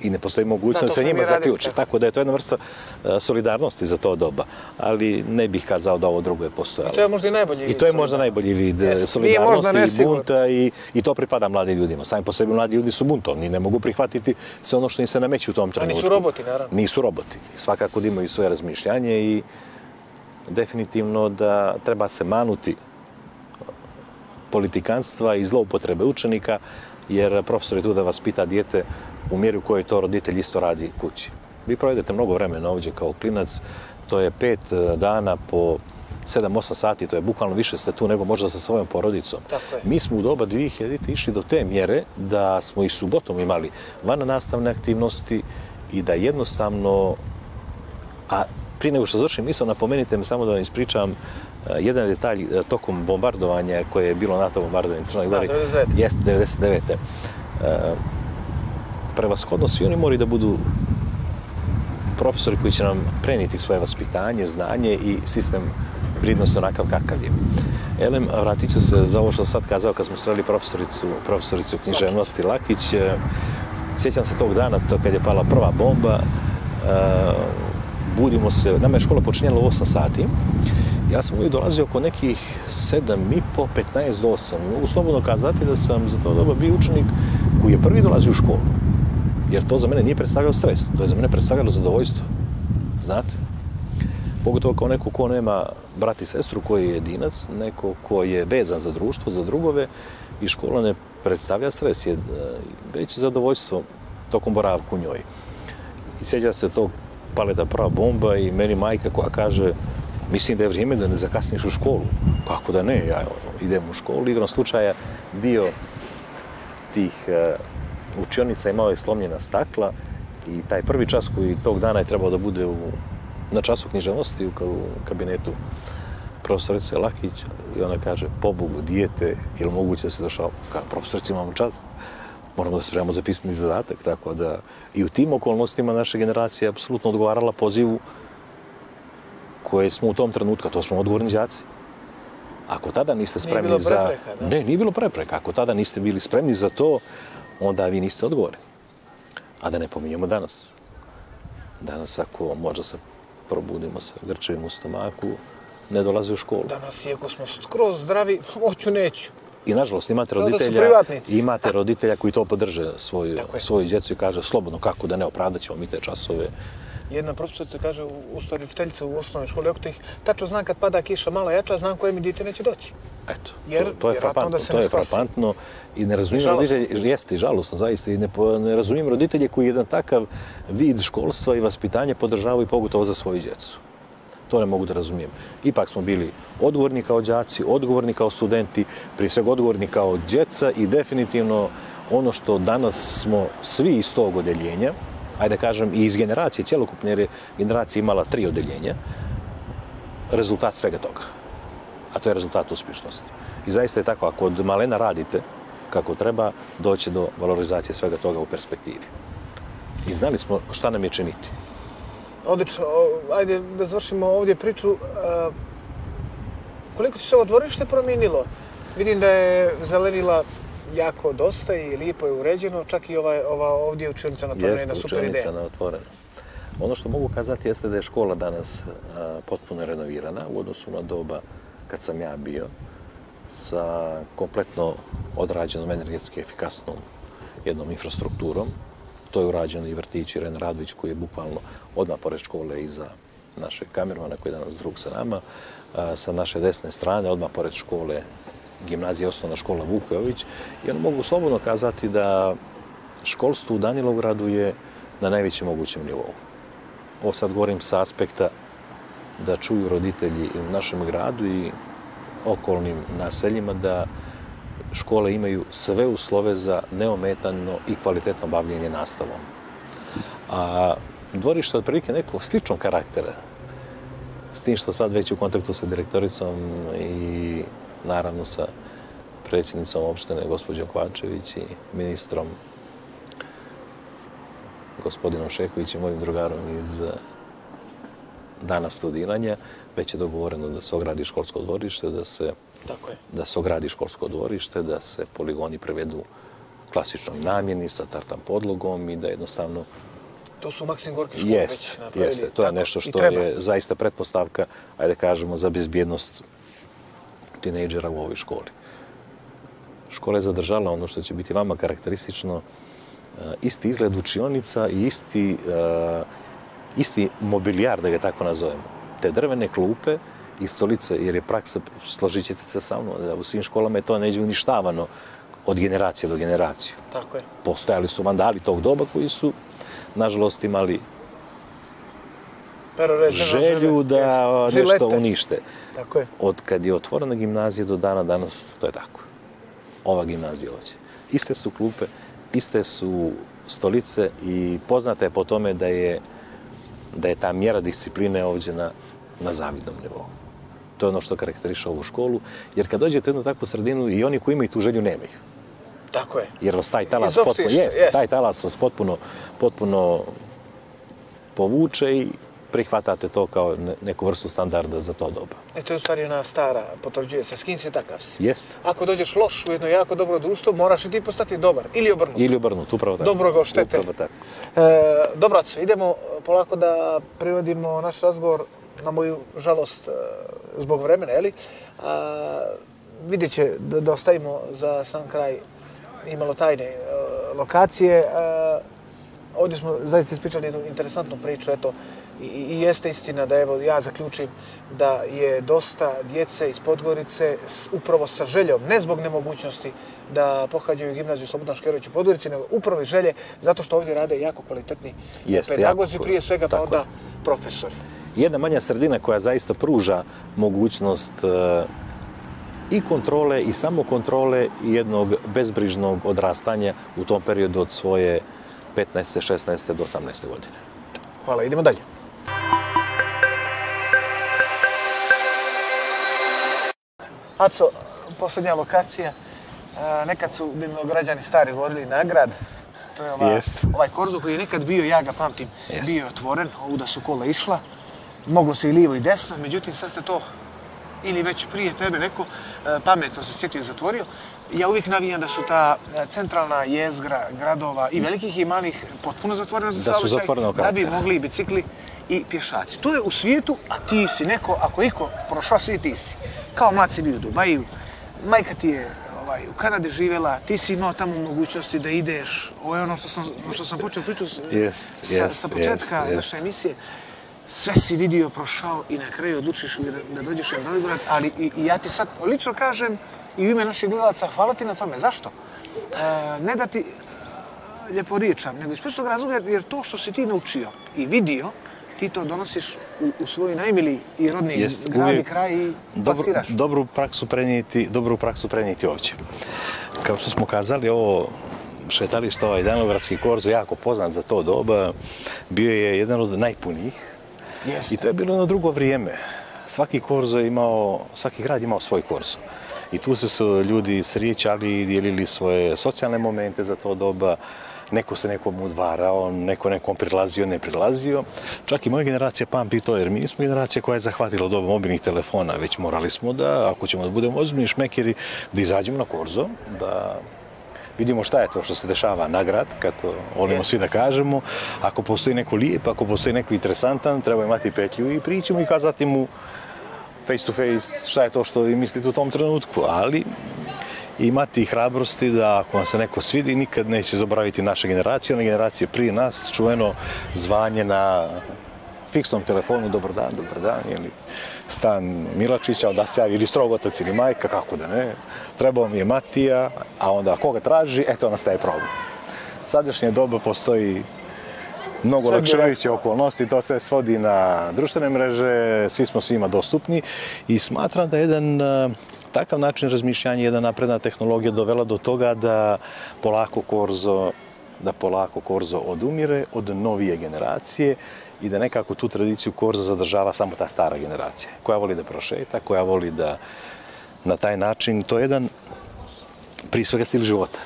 I ne postoji mogućnost da se njima zaključi. tako. Tako da je to jedna vrsta e, solidarnosti za to doba. Ali ne bih kazao da ovo drugo je postojalo. I to je možda i najbolji I vid to je možda najbolji vid Yes. Nije solidarnosti i bunta i, i to pripada mladim ljudima. Sami po sebi mladi ljudi su buntovni, ne mogu prihvatiti sve ono što im se nameće u tom trenutku. nisu roboti, naravno. Nisu roboti. Svakako da imaju svoje razmišljanje i definitivno da treba se manuti politikanstva i zloupotrebe učenika, jer profesor je tu da vas pita dijete u mjeri u kojoj to roditelj isto radi kući. Vi provedete mnogo vremena ovdje kao klinac, to je pet e, dana po 7-8 sati, to je bukvalno više ste tu nego možda sa svojom porodicom. Tako je. Mi smo u doba 2000 išli do te mjere da smo i subotom imali van nastavne aktivnosti i da jednostavno a prije nego što završim misao, napomenite me samo da vam ispričam uh, jedan detalj uh, tokom bombardovanja koje je bilo NATO bombardovanje Crnoj Gori. 99. Jeste, 99. Uh, prevashodno svi oni moraju da budu profesori koji će nam prenijeti svoje vaspitanje, znanje i sistem vrijednosti onakav kakav je. Elem, vratit ću se za ovo što sam sad kazao kad smo sreli profesoricu, profesoricu književnosti Lakić. E, sjećam se tog dana, to kad je pala prva bomba, e, budimo se, nama je škola počinjala u 8 sati, ja sam uvijek dolazio oko nekih 7 i po, 15 do 8. Mogu slobodno kazati da sam za to doba bio učenik koji je prvi dolazio u školu. Jer to za mene nije predstavljalo stres, to je za mene predstavljalo zadovoljstvo. Znate? Pogotovo kao neko ko nema brat i sestru koji je jedinac, neko ko je vezan za društvo, za drugove i škola ne predstavlja stres, je već zadovoljstvo tokom boravku u njoj. I sjeća se to paleta prava bomba i meni majka koja kaže mislim da je vrijeme da ne zakasniš u školu. Kako da ne, ja idem u školu, igrom slučaja dio tih e, učionica imao je slomljena stakla i taj prvi čas koji tog dana je trebao da bude u, na času književnosti u, ka- u kabinetu profesorice Lakić i ona kaže, pobogu, dijete, je li moguće da se došao? Kao profesorice imamo čas, moramo da spremamo za pismeni zadatak, tako da i u tim okolnostima naša generacija je apsolutno odgovarala pozivu koje smo u tom trenutku, to smo odgovorni đaci. Ako tada niste spremni bilo za... prepreka, da? Ne, nije bilo prepreka. Ako tada niste bili spremni za to, onda vi niste odgovorni. A da ne pominjemo danas. Danas ako možda se probudimo sa grčevim u stomaku, ne dolaze u školu. Danas, iako smo skroz zdravi, hoću, neću. I nažalost imate roditelja, imate roditelja koji to podrže svoju, svoju djecu i kaže slobodno kako da ne opravdat ćemo mi te časove. Jedna profesorica kaže, u, stvari učiteljica u osnovnoj školi, ako ih tačno znam kad pada kiša malo jača, znam koje mi dijete neće doći. Eto, Jer to, to je frapantno, to je frapantno i ne razumijem roditelje, jeste i žalosno zaista, i ne, ne razumijem roditelje koji jedan takav vid školstva i vaspitanja podržavaju pogotovo za svoju djecu. To ne mogu da razumijem. Ipak smo bili odgovorni kao đaci, odgovorni kao studenti, prije svega odgovorni kao djeca i definitivno ono što danas smo svi iz tog odeljenja, ajde kažem i iz generacije, cjelokupne jer je generacija imala tri odeljenja, rezultat svega toga. A to je rezultat uspješnosti. I zaista je tako, ako od malena radite kako treba, doće do valorizacije svega toga u perspektivi. I znali smo šta nam je činiti. Odlično, ajde da završimo ovdje priču. A, koliko ti se ovo dvorište promijenilo? Vidim da je zelenila jako dosta i lijepo je uređeno, čak i ova, ova ovdje učenica na tome je jedna Jeste super učenica ideja. na otvoreno. Ono što mogu kazati jeste da je škola danas a, potpuno renovirana u odnosu na doba kad sam ja bio sa kompletno odrađenom energetski efikasnom jednom infrastrukturom To je urađeno i vrtić Ren Radović koji je bukvalno odmah pored škole iza našeg kamermana koji je danas drug sa nama. Sa naše desne strane, odmah pored škole, gimnazija osnovna škola Vukojović. I on mogu slobodno kazati da školstvo u Danilovgradu je na najvećem mogućem nivou. Ovo sad govorim sa aspekta da čuju roditelji u našem gradu i okolnim naseljima da škole imaju sve uslove za neometano i kvalitetno bavljenje nastavom. A dvorište od prilike nekog sličnog karaktera, s tim što sad već u kontaktu sa direktoricom i naravno sa predsjednicom opštine gospođom Kvačević i ministrom gospodinom Šehovićem, mojim drugarom iz dana studiranja, već je dogovoreno da se ogradi školsko dvorište, da se, Tako je. da se ogradi školsko dvorište, da se poligoni prevedu klasičnoj namjeni sa tartan podlogom i da jednostavno To su Maksim Gorki škole jest, već napravili. Jeste, to je nešto što je zaista pretpostavka, ajde kažemo, za bezbjednost tinejdžera u ovoj školi. Škola je zadržala ono što će biti vama karakteristično, e, isti izgled učionica i isti, uh, isti mobilijar, da ga tako nazovemo. Te drvene klupe i stolice, jer je praksa, složit ćete se sa mnom, da u svim školama je to neđe uništavano od generacije do generacije. Tako je. Postojali su vandali tog doba koji su, nažalost, imali želju da nešto unište. Tako je. Od kad je otvorena gimnazija do dana danas, to je tako. Ova gimnazija ovdje. Iste su klupe, iste su stolice i poznata je po tome da je da je ta mjera discipline ovdje na, na zavidnom nivou. To je ono što karakteriše ovu školu, jer kad dođete u jednu takvu sredinu i oni koji imaju tu želju nemaju. Tako je. Jer vas taj talas potpuno, jest, jest. taj talas vas potpuno, potpuno povuče i prihvatate to kao neku vrstu standarda za to doba. E to je u stvari ona stara, potvrđuje se, s kim si takav si. Jest. Ako dođeš loš u jedno jako dobro društvo, moraš i ti postati dobar. Ili obrnut. Ili obrnut, upravo tako. Dobro ga oštete. Upravo tako. E, dobraco, idemo polako da privodimo naš razgovor na moju žalost e, zbog vremena, jeli? A, vidjet će da, da ostavimo za sam kraj imalo tajne e, lokacije. A, ovdje smo zaista ispričali jednu interesantnu priču, eto, I, I jeste istina da evo ja zaključim da je dosta djece iz Podgorice upravo sa željom, ne zbog nemogućnosti da pohađaju gimnaziju Slobodan Škerović u Podgorici, nego upravo i želje zato što ovdje rade jako kvalitetni jeste, pedagozi, jako, prije svega pa onda profesori. Jedna manja sredina koja zaista pruža mogućnost uh, i kontrole i samokontrole i jednog bezbrižnog odrastanja u tom periodu od svoje 15. 16. do 18. godine. Hvala, idemo dalje. Aco, posljednja lokacija. Nekad su građani stari govorili nagrad. To je ova, ovaj korzo koji je nekad bio, ja ga pamtim, Jest. bio otvoren, ovuda su kola išla. Moglo se i lijevo i desno, međutim sad ste to ili već prije tebe neko pametno se sjetio i zatvorio. Ja uvijek navijam da su ta centralna jezgra gradova i velikih i malih potpuno zatvorena za saobraćaj, da bi mogli bicikli i pješaci. To je u svijetu, a ti si neko, ako iko prošao svi ti si. Kao mlad si bio u Dubaju, majka ti je ovaj, u Kanadi živjela, ti si imao tamo mogućnosti da ideš. Ovo je ono što sam, što sam počeo priču yes, sa, yes, sa početka yes, naše emisije. Sve si vidio, prošao i na kraju odlučiš da, da dođeš u Beograd, ali i, i ja ti sad lično kažem i u ime naših gledalaca, hvala ti na tome. Zašto? E, ne da ti lijepo riječam, nego iz prostog razloga jer to što si ti naučio i vidio, ti to donosiš u, u svoj najmili i rodni Jest, grad i kraj i pasiraš. Dobro, dobru praksu prenijeti, dobru praksu prenijeti ovdje. Kao što smo kazali, ovo šetalište, ovaj Danogradski korzo, jako poznat za to doba, bio je jedan od najpunijih. Jeste. I to je bilo na drugo vrijeme. Svaki korzo je imao, svaki grad imao svoj korzo. I tu se su ljudi srijećali i dijelili svoje socijalne momente za to doba neko se nekom udvarao, neko nekom prilazio, ne prilazio. Čak i moja generacija pamti to, jer mi nismo generacija koja je zahvatila doba mobilnih telefona, već morali smo da, ako ćemo da budemo ozbiljni šmekeri, da izađemo na korzo, da vidimo šta je to što se dešava nagrad, kako volimo svi da kažemo. Ako postoji neko lijep, ako postoji neko interesantan, treba imati petlju i pričamo i kazati mu face to face šta je to što vi mislite u tom trenutku, ali imati hrabrosti da ako vam se neko svidi, nikad neće zaboraviti naša generacija, ona generacija prije nas, čuveno zvanje na fiksnom telefonu, dobar dan, dobar dan, ili stan Milačića, da se javi ili strogotac ili majka, kako da ne, trebao mi je Matija, a onda koga traži, eto nastaje problem. Sadašnje doba postoji mnogo lakševiće okolnosti, to se svodi na društvene mreže, svi smo svima dostupni i smatram da jedan e, takav način razmišljanja, jedna napredna tehnologija dovela do toga da polako korzo da polako korzo odumire od novije generacije i da nekako tu tradiciju korza zadržava samo ta stara generacija, koja voli da prošeta, koja voli da na taj način, to je jedan prije svega stil života.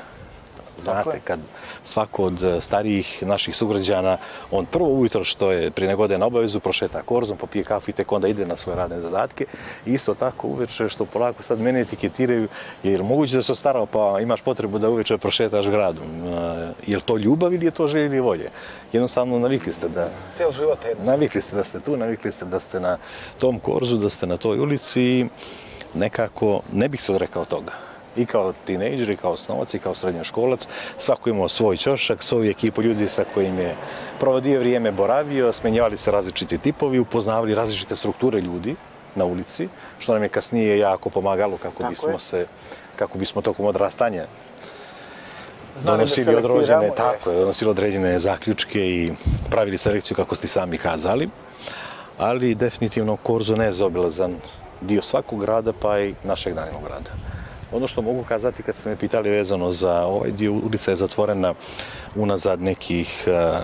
Znate, kad svako od e, starijih naših sugrađana, on prvo ujutro što je prije negode na obavezu, prošeta korzom, popije kafu i tek onda ide na svoje radne zadatke. Isto tako uveče što polako sad mene etiketiraju, jer moguće da se starao pa imaš potrebu da uveče prošetaš gradom. E, je li to ljubav ili je to želje ili volje? Jednostavno navikli ste da... Stil života jednostavno. Navikli ste da ste tu, navikli ste da ste na tom korzu, da ste na toj ulici nekako ne bih se odrekao toga i kao tinejdžer, i kao osnovac, i kao srednjoškolac. Svako imao svoj čošak, svoju ekipu ljudi sa kojim je provodio vrijeme boravio, smenjavali se različiti tipovi, upoznavali različite strukture ljudi na ulici, što nam je kasnije jako pomagalo kako tako bismo je. se kako bismo tokom odrastanja donosili određene, tako je, donosili određene zaključke i pravili selekciju kako ste sami kazali. Ali definitivno Korzo ne zaobilazan dio svakog grada, pa i našeg danjeg grada. Ono što mogu kazati kad ste me pitali vezano za ovaj dio ulica je zatvorena unazad nekih uh,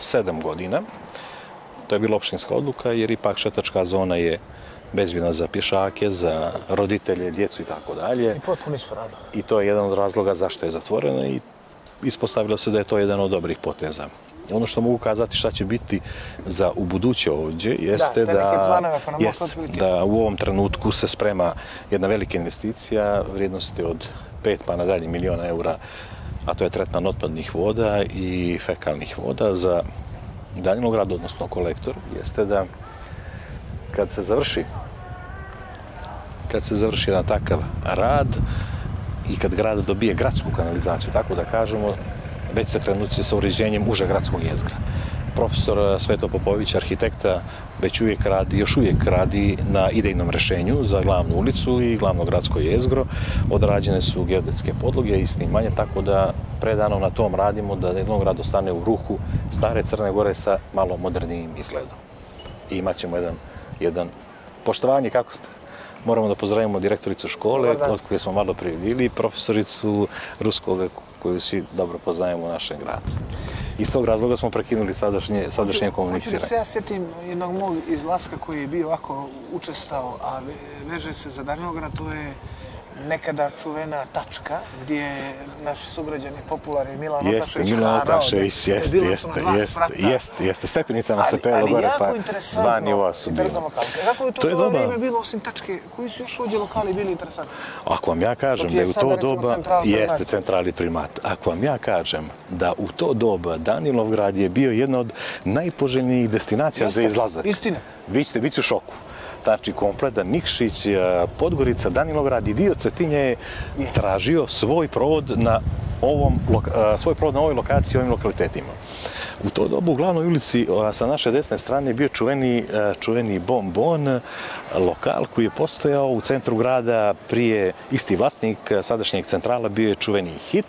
sedam godina. To je bila opštinska odluka jer ipak šetačka zona je bezbjedna za pješake, za roditelje, djecu i tako dalje. I potpuno ispravno. I to je jedan od razloga zašto je zatvorena i ispostavilo se da je to jedan od dobrih poteza ono što mogu kazati šta će biti za u buduće ovdje jeste da, da, jest, da u ovom trenutku se sprema jedna velika investicija vrijednosti od 5 pa nadalje miliona eura a to je tretman otpadnih voda i fekalnih voda za Danilograd, odnosno kolektor, jeste da kad se završi kad se završi jedan takav rad i kad grad dobije gradsku kanalizaciju, tako da kažemo, već se krenuti sa uređenjem uže gradskog jezgra. Profesor eh, Sveto Popović, arhitekta, već uvijek radi, još uvijek radi na idejnom rešenju za glavnu ulicu i glavno gradsko jezgro. Odrađene su geodetske podloge i snimanje, tako da predano na tom radimo da jednog grad ostane u ruhu stare Crne Gore sa malo modernijim izgledom. I imat ćemo jedan, jedan poštovanje, kako ste? Moramo da pozdravimo direktoricu škole, od koje smo malo prije bili, profesoricu ruskog koju svi dobro poznajemo u našem gradu. Iz tog razloga smo prekinuli sadašnje, sadašnje komuniciranje. Hoću da se ja sjetim jednog mog izlaska koji je bio ovako učestao, a veže se za Danilograd, to je nekada čuvena tačka gdje je naš sugrađani popularni Milan jeste, Otašević Milan Otašević, jeste, jeste, jeste, jeste, jeste, stepenicama se pelo gore, pa dva nivoa su bili. Kako je to, to je vrijeme bilo osim tačke, koji su još ovdje lokali bili interesantni? Ako vam ja kažem da je u to doba, jeste centrali primat, ako vam ja kažem da u to doba Danilovgrad je bio jedna od najpoželjnijih destinacija za izlazak. Istina. Vi ćete biti u šoku znači kompletan Nikšić, e, Podgorica, Danilograd i dio Cetinje je tražio svoj provod na ovom, e, svoj provod na ovoj lokaciji, ovim lokalitetima. U to dobu u glavnoj ulici sa naše desne strane bio čuveni, e, čuveni Bon lokal koji je postojao u centru grada prije isti vlasnik sadašnjeg centrala bio je čuveni Hit,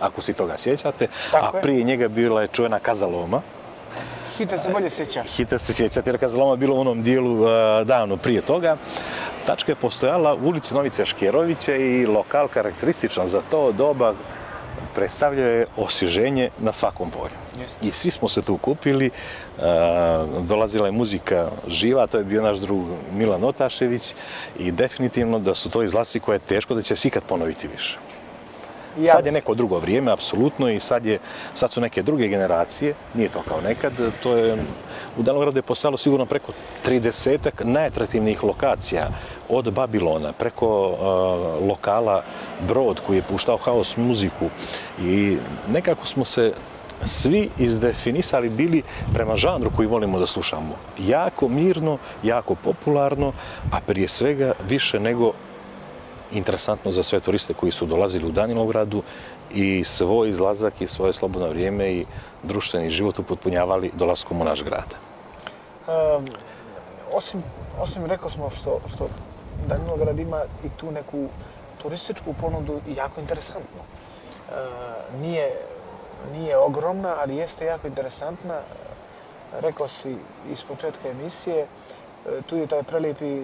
ako si toga sjećate, Tako a prije njega bila je čuvena Kazaloma, Hita se bolje sjeća. Hita se sjeća, jer kad zloma bilo u onom dijelu uh, davno prije toga. Tačka je postojala u ulici Novice Škjerovića i lokal karakterističan za to doba predstavljao je osvježenje na svakom polju. I svi smo se tu kupili, uh, dolazila je muzika živa, to je bio naš drug Milan Otašević i definitivno da su to izlasi koje je teško da će se ikad ponoviti više. Sad je neko drugo vrijeme, apsolutno, i sad, je, sad su neke druge generacije, nije to kao nekad, to je, u Danogradu je postalo sigurno preko 30 najatraktivnijih lokacija, od Babilona, preko uh, lokala Brod, koji je puštao haos muziku, i nekako smo se svi izdefinisali bili prema žanru koji volimo da slušamo. Jako mirno, jako popularno, a prije svega više nego interesantno za sve turiste koji su dolazili u Danilovgradu i svoj izlazak i svoje slobodno vrijeme i društveni život upotpunjavali dolaskom u naš grad. Um, osim, osim rekao smo što, što Danilograd ima i tu neku turističku ponudu jako interesantnu. E, nije, nije ogromna, ali jeste jako interesantna. Rekao si iz početka emisije, e, tu je taj prelijepi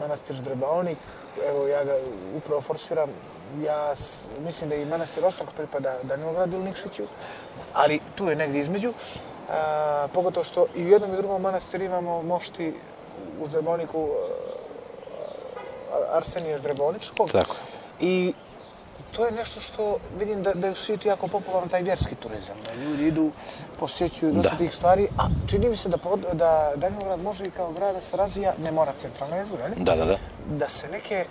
manastir Ždrebaonik, evo ja ga upravo forsiram, ja mislim da i manastir Ostok pripada Danilogradu ili Nikšiću, ali tu je negdje između. A, pogotovo što i u jednom i drugom manastiru imamo mošti u Ždreboniku Arsenija Ždreboničkog. Tako. I to je nešto što vidim da, da je u svijetu jako popularan taj vjerski turizam. Da ljudi idu, posjećuju dosta tih stvari, a čini mi se da, pod, da Danilograd može i kao grad da se razvija, ne mora centralno jezu, je Da, da, da. Da se neke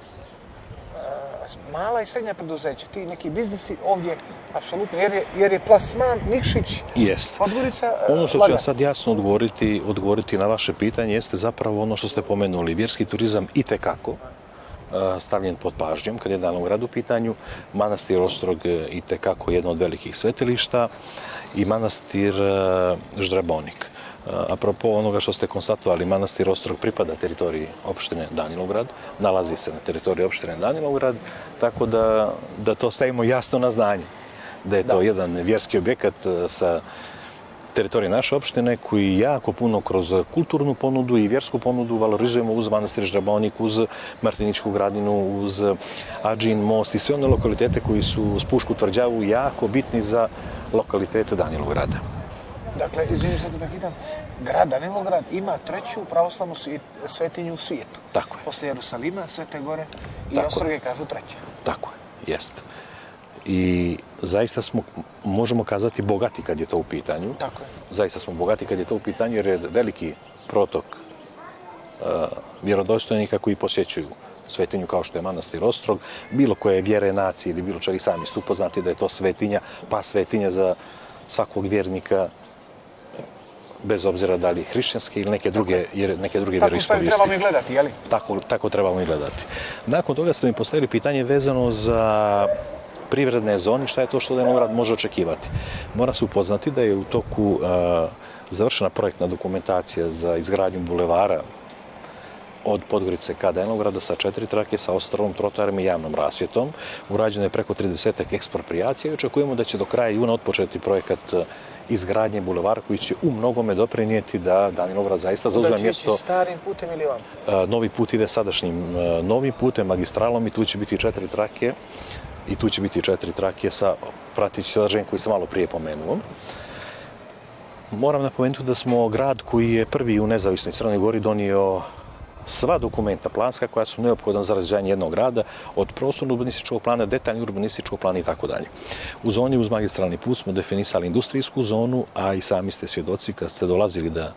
mala i srednja preduzeća, ti neki biznisi ovdje, apsolutno, jer je, jer je plasman Nikšić, Jest. Podgorica, Ono što ću ja sad jasno odgovoriti, odgovoriti na vaše pitanje jeste zapravo ono što ste pomenuli. Vjerski turizam i tekako stavljen pod pažnjom kad je dan u gradu pitanju. Manastir Ostrog i tekako jedno od velikih svetilišta i manastir Ždrabonik. Apropo onoga što ste konstatovali, manastir Ostrog pripada teritoriji opštine Danilograd, nalazi se na teritoriji opštine Danilograd, tako da, da to stavimo jasno na znanje. Da je to da. jedan vjerski objekat sa teritorije naše opštine koji jako puno kroz kulturnu ponudu i vjersku ponudu valorizujemo uz manastir Ždrabonik, uz Martiničku gradinu, uz Ađin most i sve one lokalitete koji su uz Pušku tvrđavu jako bitni za lokalitete Danilograda. Dakle, izvinite da hitam, grad Danilograd ima treću pravoslavnu svetinju u svijetu. Tako je. Posle Jerusalima, Svete Gore i Tako Ostroge kažu treća. Tako je, jest. I zaista smo, možemo kazati, bogati kad je to u pitanju. Tako je. Zaista smo bogati kad je to u pitanju jer je veliki protok uh, vjerodostojnika koji posjećuju svetinju kao što je manastir Ostrog, bilo koje vjere nacije ili bilo čega i sami su upoznati da je to svetinja, pa svetinja za svakog vjernika bez obzira da li hrišćanske ili neke druge, jer neke druge tako vjeroispovijesti. Tako trebamo i gledati, jeli? Tako, tako trebamo i gledati. Nakon toga ste mi postavili pitanje vezano za privredne zone, šta je to što Denograd može očekivati. Mora se upoznati da je u toku uh, završena projektna dokumentacija za izgradnju bulevara od Podgorice ka Denograda sa četiri trake, sa ostrovom, trotarem i javnom rasvjetom. Urađeno je preko 30 ekspropriacija i očekujemo da će do kraja juna otpočeti projekat izgradnje bulevara koji će u mnogome doprinijeti da Danilograd zaista zauzme mjesto... Da će starim putem ili vam? Novi put ide sadašnjim novim putem, magistralom i tu će biti četiri trake i tu će biti četiri trake sa pratići sadržajem koji sam malo prije pomenuo. Moram napomenuti da smo grad koji je prvi u nezavisnoj Crnoj Gori donio sva dokumenta planska koja su neophodna za razvijenje jednog grada, od prostornog urbanističkog plana, detaljnog urbanističkog plana i tako dalje. U zoni uz magistralni put smo definisali industrijsku zonu, a i sami ste svjedoci kad ste dolazili da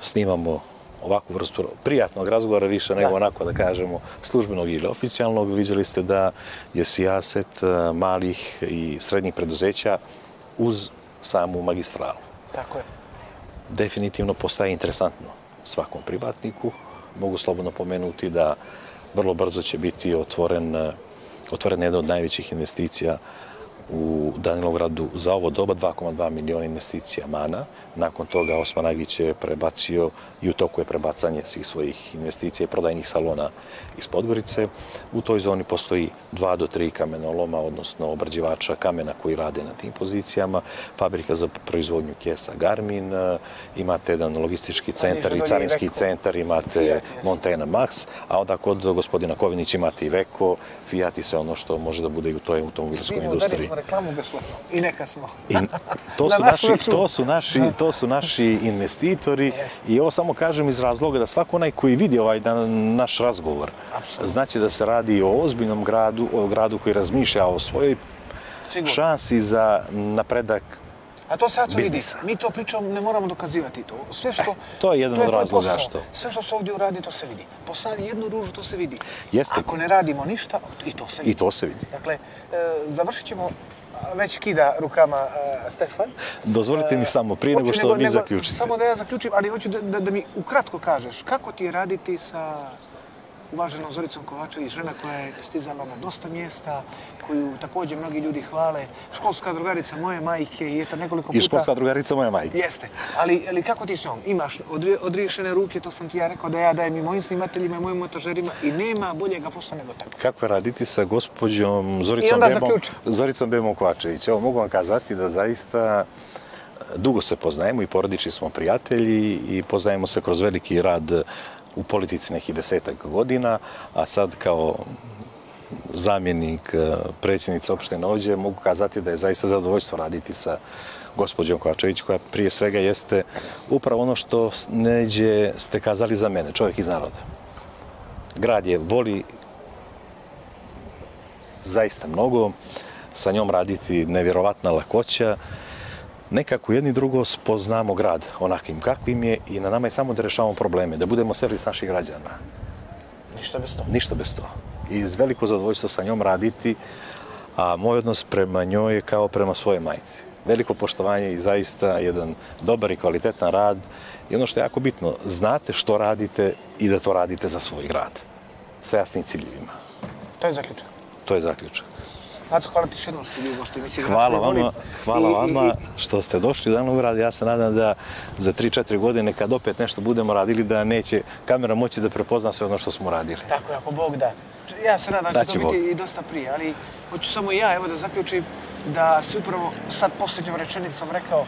snimamo ovakvu vrstu prijatnog razgovora, više nego onako da kažemo službenog ili oficijalnog, vidjeli ste da je sijaset eh, malih i srednjih preduzeća uz samu magistralu. Tako je. Definitivno postaje interesantno svakom privatniku. Mogu slobodno pomenuti da vrlo brzo će biti otvoren, otvorena otvoren jedna od najvećih investicija u Danilovgradu za ovo doba 2,2 miliona investicija mana. Nakon toga Osman Agić je prebacio i u toku je prebacanje svih svojih investicija i prodajnih salona iz Podgorice. U toj zoni postoji dva do tri kamenoloma, odnosno obrađivača kamena koji rade na tim pozicijama, fabrika za proizvodnju kesa Garmin, imate jedan logistički centar i carinski centar, imate Montana Max, a onda kod gospodina Kovinić imate i Veko, Fiat i sve ono što može da bude i u toj automobilskoj industriji. reklamu besplatno. I neka smo. I to, su naši, to, su naši, to su naši investitori. I ovo samo kažem iz razloga da svako onaj koji vidi ovaj dan, naš razgovor, Absolutno. znači da se radi o ozbiljnom gradu, o gradu koji razmišlja o svojoj Sigurno. šansi za napredak A to sad vidi. Mi to pričamo, ne moramo dokazivati to. Sve što... to je jedan to je od razloga što... Sve što se ovdje uradi, to se vidi. Posadi jednu ružu, to se vidi. Jeste. Ako ne radimo ništa, i to se vidi. I to se vidi. Dakle, e, završit ćemo već kida rukama uh, Stefan. Dozvolite mi samo, prije nego što vi zaključite. Samo da ja zaključim, ali hoću da, da, da mi ukratko kažeš, kako ti je raditi sa uvaženom Zoricom Kovačević, žena koja je stizala na dosta mjesta, koju također mnogi ljudi hvale, školska drugarica moje majke i eto nekoliko puta... I školska drugarica moje majke. Jeste, ali, ali kako ti s njom? Imaš odri, odriješene ruke, to sam ti ja rekao da ja dajem i mojim snimateljima i mojim montažerima i nema boljega posla nego tako. Kako je raditi sa gospođom Zoricom Bemom, Zoricom Bemom Kovačević? Evo, mogu vam kazati da zaista dugo se poznajemo i porodični smo prijatelji i poznajemo se kroz veliki rad u politici nekih desetak godina, a sad kao zamjenik e, predsjednice opštine ovdje mogu kazati da je zaista zadovoljstvo raditi sa gospođom Kovačević koja prije svega jeste upravo ono što neđe ste kazali za mene, čovjek iz naroda. Grad je voli zaista mnogo, sa njom raditi nevjerovatna lakoća, nekako jedni drugo spoznamo grad onakim kakvim je i na nama je samo da rešavamo probleme, da budemo servis naših građana. Ništa bez to. Ništa bez to. I iz veliko zadovoljstvo sa njom raditi, a moj odnos prema njoj je kao prema svoje majci. Veliko poštovanje i zaista jedan dobar i kvalitetan rad. I ono što je jako bitno, znate što radite i da to radite za svoj grad. Sa jasnim ciljevima. To je zaključak. To je zaključak. Aco, hvala ti što ste bili gosti emisije. Hvala vama, hvala I, vama i, što ste došli u danu rad. Ja se nadam da za 3-4 godine kad opet nešto budemo radili da neće kamera moći da prepozna sve ono što smo radili. Tako je, ako Bog da. Ja se nadam da će to biti i dosta prije, ali hoću samo ja evo da zaključim da se upravo sad posljednjom rečenicom rekao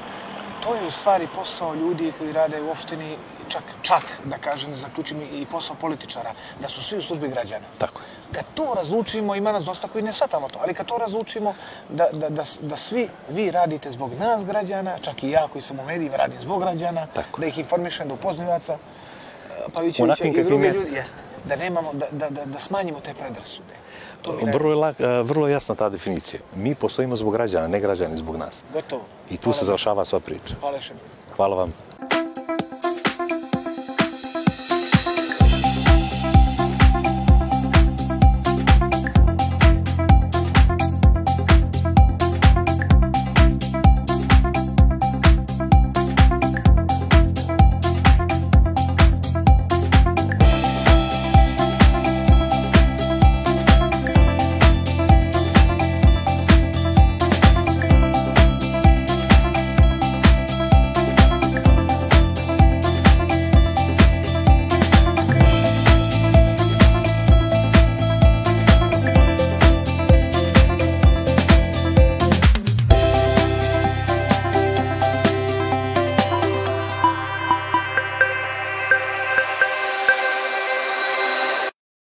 to je u stvari posao ljudi koji rade u opštini, čak, čak da kažem, zaključim i posao političara, da su svi u službi građana. Tako je. Kad to razlučimo, ima nas dosta koji ne satamo to, ali kad to razlučimo, da, da, da, da svi vi radite zbog nas građana, čak i ja koji sam u medijima radim zbog građana, Tako. da ih informišem, da upoznajuvaca, pa vi će i drugi ljudi, jeste, da, nemamo, da, da, da, da smanjimo te predrasude. Vrlo je, lak, e, vrlo jasna ta definicija. Mi postojimo zbog građana, ne građani zbog nas. Gotovo. I tu Hvala se završava sva priča. Hvala. Hvala vam.